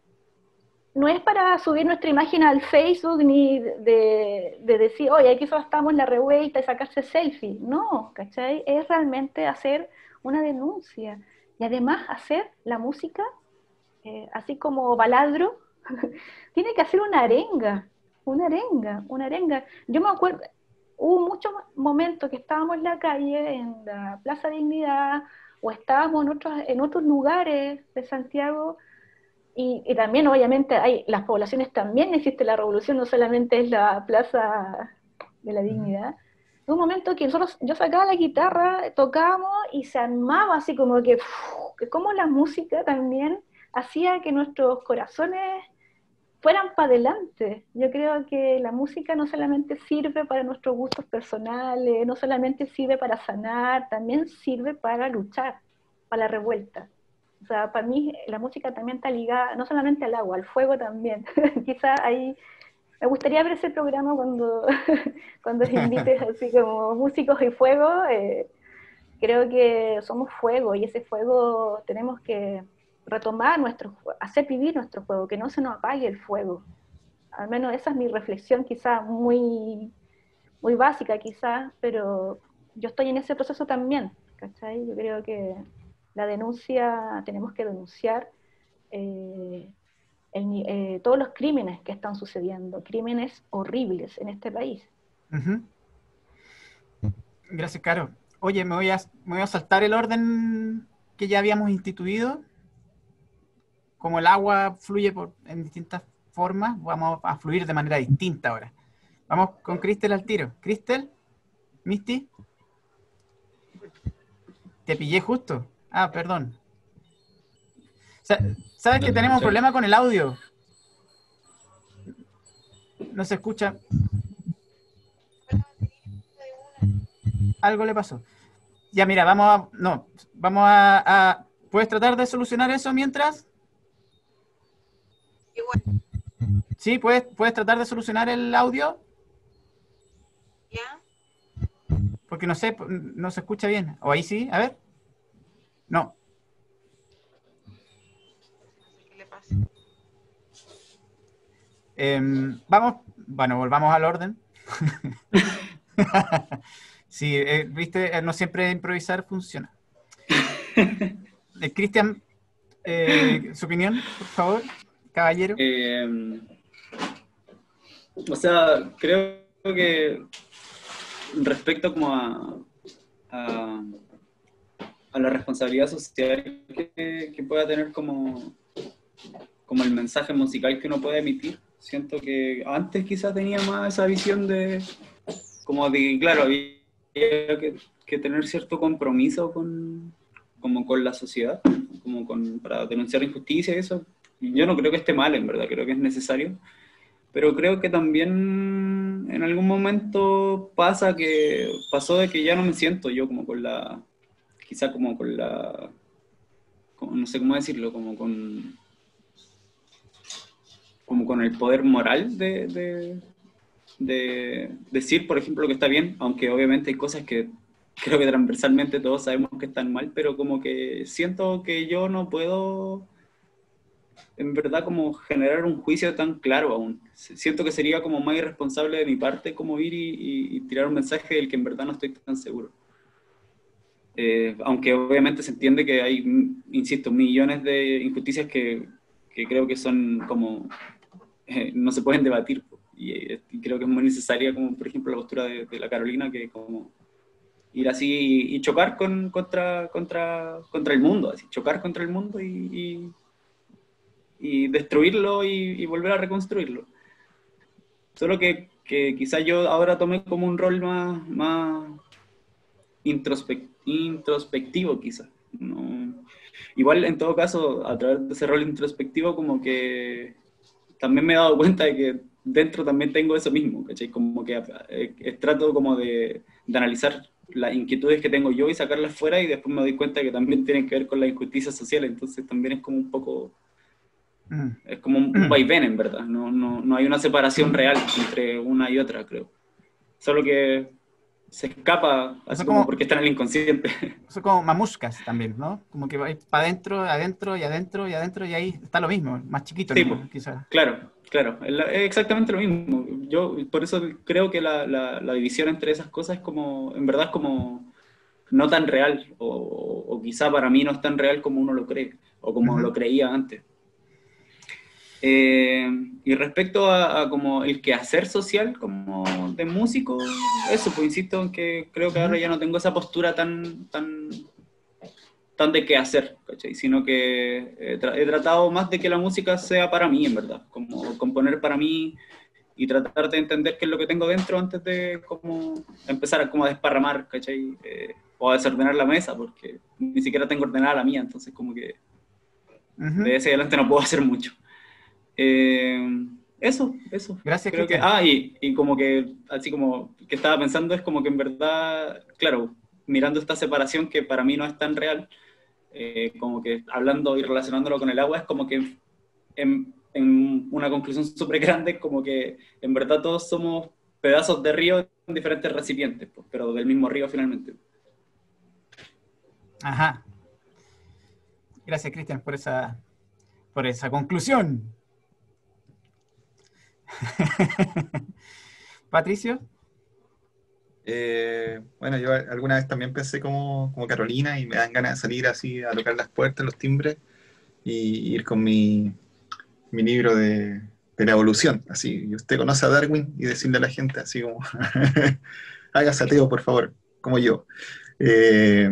no es para subir nuestra imagen al Facebook ni de, de decir, oye, aquí solo estamos la revuelta y sacarse selfie. No, ¿cachai? Es realmente hacer una denuncia y además hacer la música, eh, así como baladro, tiene que hacer una arenga, una arenga, una arenga. Yo me acuerdo, hubo muchos momentos que estábamos en la calle, en la Plaza Dignidad, o estábamos en otros, en otros lugares de Santiago, y, y también obviamente hay las poblaciones también existe la revolución, no solamente es la Plaza de la Dignidad. Hubo un momento que nosotros, yo sacaba la guitarra, tocábamos y se armaba así como que, uf, que como la música también hacía que nuestros corazones fueran para adelante. Yo creo que la música no solamente sirve para nuestros gustos personales, no solamente sirve para sanar, también sirve para luchar, para la revuelta. O sea, para mí la música también está ligada no solamente al agua, al fuego también. Quizá ahí me gustaría ver ese programa cuando, cuando te invites así como músicos y fuego. eh, creo que somos fuego y ese fuego tenemos que retomar nuestro hacer vivir nuestro fuego, que no se nos apague el fuego. Al menos esa es mi reflexión, quizá muy, muy básica, quizá, pero yo estoy en ese proceso también, ¿cachai? Yo creo que la denuncia, tenemos que denunciar eh, el eh, todos los crímenes que están sucediendo, crímenes horribles en este país. Gracias, Caro. Oye, me voy, a, me voy a saltar el orden que ya habíamos instituido. Como el agua fluye por, en distintas formas, vamos a fluir de manera distinta ahora. Vamos con Cristel al tiro. Cristel, Misty. Te pillé justo. Ah, perdón. Sa- ¿Sabes que tenemos un problema con el audio? No se escucha. Algo le pasó. Ya, mira, vamos a. No, vamos a. a- ¿Puedes tratar de solucionar eso mientras? Igual, Sí, puedes, puedes tratar de solucionar el audio, ¿ya? porque no sé, no se escucha bien. O ahí sí, a ver. No. ¿Qué le pasa? Em, vamos, bueno, volvamos al orden. sí, eh, viste, Eh, no siempre improvisar funciona. Eh, Cristian, eh, su opinión, por favor, caballero. Eh, o sea, creo que respecto como a, a, la responsabilidad social que, que pueda tener como, como el mensaje musical que uno puede emitir, siento que antes quizás tenía más esa visión de, como de, claro, había que, que tener cierto compromiso con, como con la sociedad, como con, para denunciar injusticia y eso. Yo no creo que esté mal, en verdad, creo que es necesario. Pero creo que también en algún momento pasa que pasó de que ya no me siento yo como con la, quizá como con la, como- no sé cómo decirlo, como con, como con el poder moral de, de, de decir, por ejemplo, que está bien, aunque obviamente hay cosas que creo que transversalmente todos sabemos que están mal, pero como que siento que yo no puedo en verdad como generar un juicio tan claro aún. Siento que sería como más irresponsable de mi parte como ir y, y- y tirar un mensaje del que en verdad no estoy tan seguro. Eh, aunque obviamente se entiende que hay, insisto, millones de injusticias que, que creo que son como, eh, no se pueden debatir. Y, eh, y creo que es muy necesaria, como por ejemplo la postura de, de la Carolina, que como ir así y chocar con, contra, contra, contra el mundo, así, chocar contra el mundo y, y, destruirlo y, volver a reconstruirlo. Solo que, que quizás yo ahora tomé como un rol más, más introspectivo, quizás. Igual, en todo caso, a través de ese rol introspectivo, como que también me he dado cuenta de que dentro también tengo eso mismo, ¿cachai? Como que eh, trato como de, de analizar las inquietudes que tengo yo y sacarlas fuera y después me doy cuenta que también tienen que ver con la injusticia social, entonces también es como un poco, mm. es como un, mm. vaivén en verdad, no, no, no hay una separación real entre una y otra, creo. Solo que se escapa así como, porque está en el inconsciente. Son como mamuscas también, ¿no? Como que va para adentro, adentro y adentro y adentro y ahí está lo mismo, más chiquito, sí, quizás. Claro, claro, es exactamente lo mismo. Yo por eso creo que la, la, división entre esas cosas es como, en verdad es como no tan real, o, o, quizá para mí no es tan real como uno lo cree, o como lo creía antes. Eh, y respecto a, como el quehacer social como de músico, eso, pues insisto en que creo que ahora ya no tengo esa postura tan, tan, tan de quehacer, ¿cachai? Sino que he, tratado más de que la música sea para mí, en verdad, como componer para mí y tratar de entender qué es lo que tengo dentro antes de como empezar a, como a desparramar, ¿cachai? Eh, o a desordenar la mesa, porque ni siquiera tengo ordenada la mía, entonces como que de ese adelante no puedo hacer mucho. Eh, eso, eso. Gracias. Creo que, ah, y, y, como que, así como que estaba pensando, es como que en verdad, claro, mirando esta separación que para mí no es tan real, eh, como que hablando y relacionándolo con el agua, es como que en, en una conclusión súper grande, como que en verdad todos somos pedazos de río en diferentes recipientes, pues, pero del mismo río finalmente. Ajá. Gracias, Cristian, por esa, por esa conclusión. Patricio. Eh, bueno, yo alguna vez también pensé como, como, Carolina y me dan ganas de salir así a tocar las puertas, los timbres y ir con mi, mi libro de, de, la evolución. Así, y usted conoce a Darwin y decirle a la gente así como, haga sateo por favor, como yo. Eh,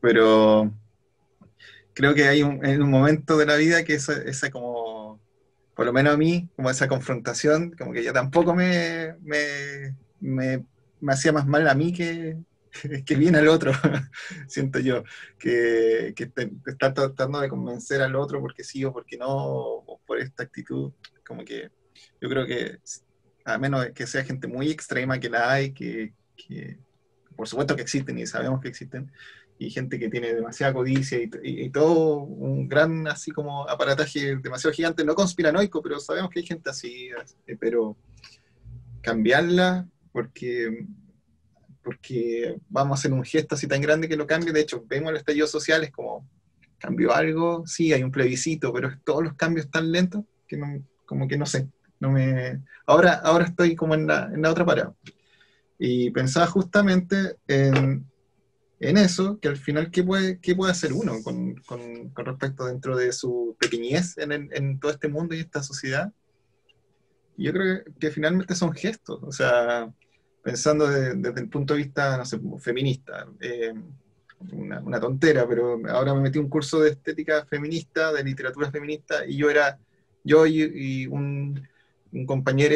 pero creo que hay un, un, momento de la vida que esa, esa como por lo menos a mí, como esa confrontación, como que ya tampoco me, me, me, hacía más mal a mí que, que bien al otro, siento yo, que, que está tratando de convencer al otro porque sí o porque no, o por esta actitud, como que yo creo que a menos que sea gente muy extrema que la hay, que, que por supuesto que existen y sabemos que existen, y gente que tiene demasiada codicia y, todo un gran así como aparataje demasiado gigante, no conspiranoico, pero sabemos que hay gente así, eh, pero cambiarla porque porque vamos a hacer un gesto así tan grande que lo cambie, de hecho vemos el estallido social, es como cambió algo, sí, hay un plebiscito, pero todos los cambios tan lentos que no, como que no sé, no me... Ahora, ahora estoy como en la, en la otra parada. Y pensaba justamente en, en eso, que al final, ¿qué puede, qué puede hacer uno con, con, respecto dentro de su pequeñez en, en, todo este mundo y esta sociedad? Yo creo que, finalmente son gestos, o sea, pensando desde el punto de vista, no sé, feminista, eh, una, una, tontera, pero ahora me metí un curso de estética feminista, de literatura feminista, y yo era, yo y un un compañero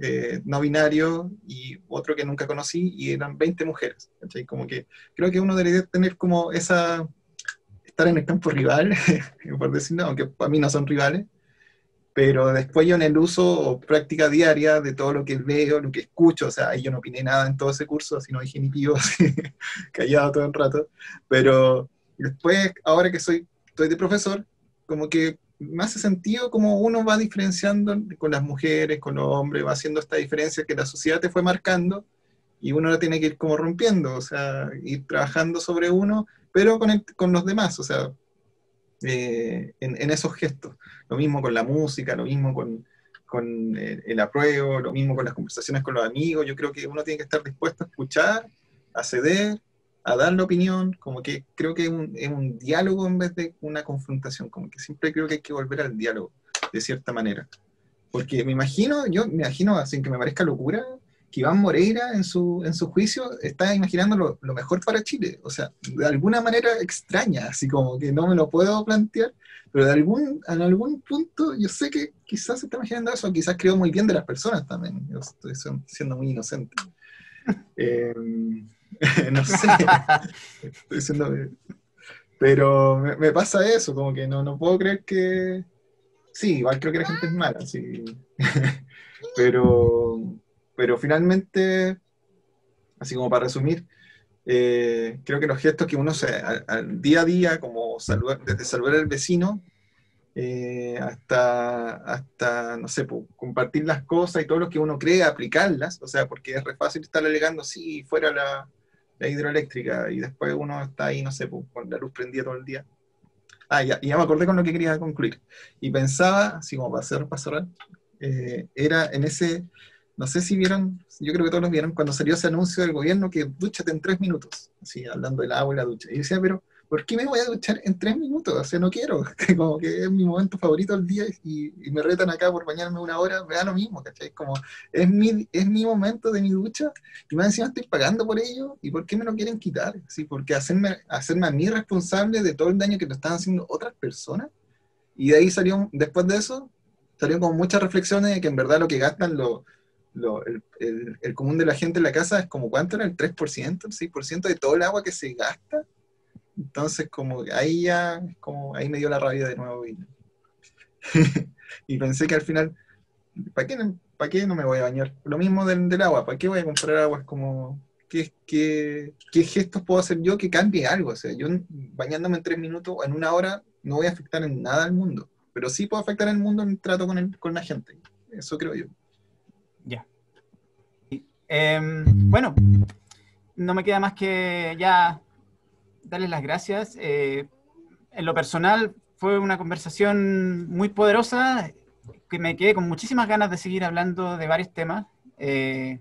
eh, no binario y otro que nunca conocí, y eran 20 mujeres. Como que creo que uno debería tener como esa, estar en el campo rival, por decirlo, aunque para mí no son rivales, pero después yo en el uso o práctica diaria de todo lo que veo, lo que escucho, o sea, yo no opiné nada en todo ese curso, así no dije ni pío, callado todo el rato, pero después, ahora que soy, estoy de profesor, como que me hace sentido como uno va diferenciando con las mujeres, con los hombres, va haciendo esta diferencia que la sociedad te fue marcando y uno la tiene que ir como rompiendo, o sea, ir trabajando sobre uno, pero con, con los demás, o sea, eh, en, esos gestos. Lo mismo con la música, lo mismo con, con el, el, apruebo, lo mismo con las conversaciones con los amigos. Yo creo que uno tiene que estar dispuesto a escuchar, a ceder a dar la opinión, como que creo que es un, es un, diálogo en vez de una confrontación, como que siempre creo que hay que volver al diálogo, de cierta manera. Porque me imagino, yo me imagino, sin que me parezca locura, que Iván Moreira en su, en su juicio está imaginando lo, lo mejor para Chile. O sea, de alguna manera extraña, así como que no me lo puedo plantear, pero de algún, en algún punto yo sé que quizás se está imaginando eso, quizás creo muy bien de las personas también. Yo estoy siendo muy inocente. Eh, no sé. Estoy siendo- Pero me, pasa eso, como que no, no puedo creer que... Sí, igual creo que la gente es mala, sí. pero, pero finalmente, así como para resumir, eh, creo que los gestos que uno se, al, día a día, como saludar, desde saludar al vecino, eh, hasta, hasta, no sé, compartir las cosas y todo lo que uno cree, aplicarlas, o sea, porque es re fácil estar alegando, sí, fuera la, la hidroeléctrica, y después uno está ahí, no sé, po, con la luz prendida todo el día. Ah, ya, ya me acordé con lo que quería concluir. Y pensaba, así como para cerrar, para eh, era en ese, no sé si vieron, yo creo que todos los vieron, cuando salió ese anuncio del gobierno que dúchate en tres minutos, así hablando del agua y la ducha. Y yo decía, pero ¿por qué me voy a duchar en tres minutos? O sea, no quiero, como que es mi momento favorito del día y, y me retan acá por bañarme una hora, me da lo mismo, ¿cachai? Como, es mi, es mi momento de mi ducha y más encima estoy pagando por ello y ¿por qué me lo quieren quitar? ¿Sí? Porque hacerme, hacerme a mí responsable de todo el daño que lo están haciendo otras personas. Y de ahí salió, después de eso, salieron como muchas reflexiones de que en verdad lo que gastan lo- el, el- el común de la gente en la casa es como, ¿cuánto era? ¿El 3%? ¿El 6% de todo el agua que se gasta? Entonces, como ahí ya, como ahí me dio la rabia de nuevo. Y, pensé que al final, ¿para qué, ¿para qué no me voy a bañar? Lo mismo del, del agua, ¿para qué voy a comprar agua? Es como, ¿qué, qué, qué gestos puedo hacer yo que cambie algo? O sea, yo bañándome en tres minutos en una hora no voy a afectar en nada al mundo, pero sí puedo afectar al mundo en el trato con, el, con la gente. Eso creo yo. Ya. Y, em, bueno, no me queda más que ya darles las gracias. Eh, en lo personal fue una conversación muy poderosa, que me quedé con muchísimas ganas de seguir hablando de varios temas. Eh,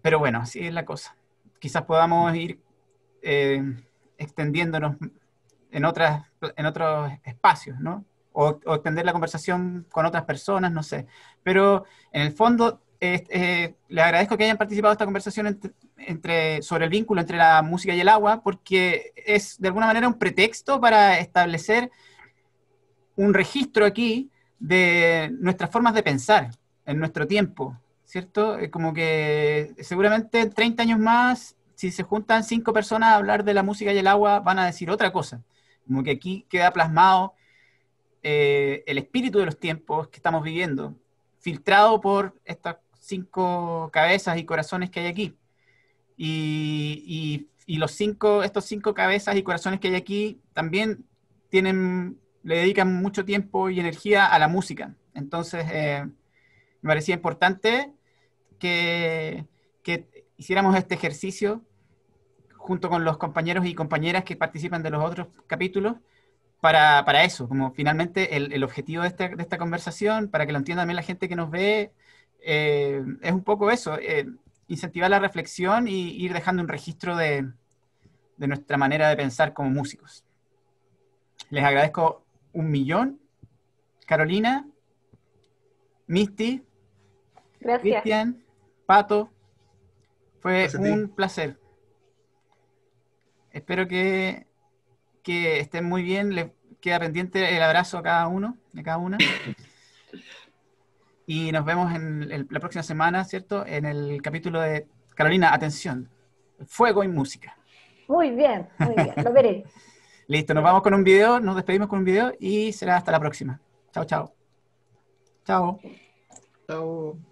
pero bueno, así es la cosa. Quizás podamos ir eh, extendiéndonos en, otras, en otros espacios, ¿no? O, o extender la conversación con otras personas, no sé. Pero en el fondo, eh, les agradezco que hayan participado en esta conversación entre- sobre el vínculo entre la música y el agua, porque es de alguna manera un pretexto para establecer un registro aquí de nuestras formas de pensar en nuestro tiempo, ¿cierto? Eh, Como que seguramente en 30 años más, si se juntan cinco personas a hablar de la música y el agua, van a decir otra cosa. Como que aquí queda plasmado eh, el espíritu de los tiempos que estamos viviendo, filtrado por estas cinco cabezas y corazones que hay aquí. Y, y- los cinco, estos cinco cabezas y corazones que hay aquí también tienen, le dedican mucho tiempo y energía a la música. Entonces, eh, me parecía importante que, que hiciéramos este ejercicio junto con los compañeros y compañeras que participan de los otros capítulos para, para eso, como finalmente el, el objetivo de esta, de esta conversación, para que lo entienda también la gente que nos ve, eh, es un poco eso, eh, incentivar la reflexión y ir dejando un registro de, de nuestra manera de pensar como músicos. Les agradezco un millón. Carolina, Misty. Cristian, Pato, fue Gracias un placer. Espero que, que estén muy bien. Les queda pendiente el abrazo a cada uno, de cada una. Y nos vemos en el- la próxima semana, ¿cierto? En el capítulo de Carolina, atención, fuego y música. Muy bien, muy bien. Lo veré. Listo, nos vamos con un video, nos despedimos con un video y será hasta la próxima. Chao, chao. Chao. Chao.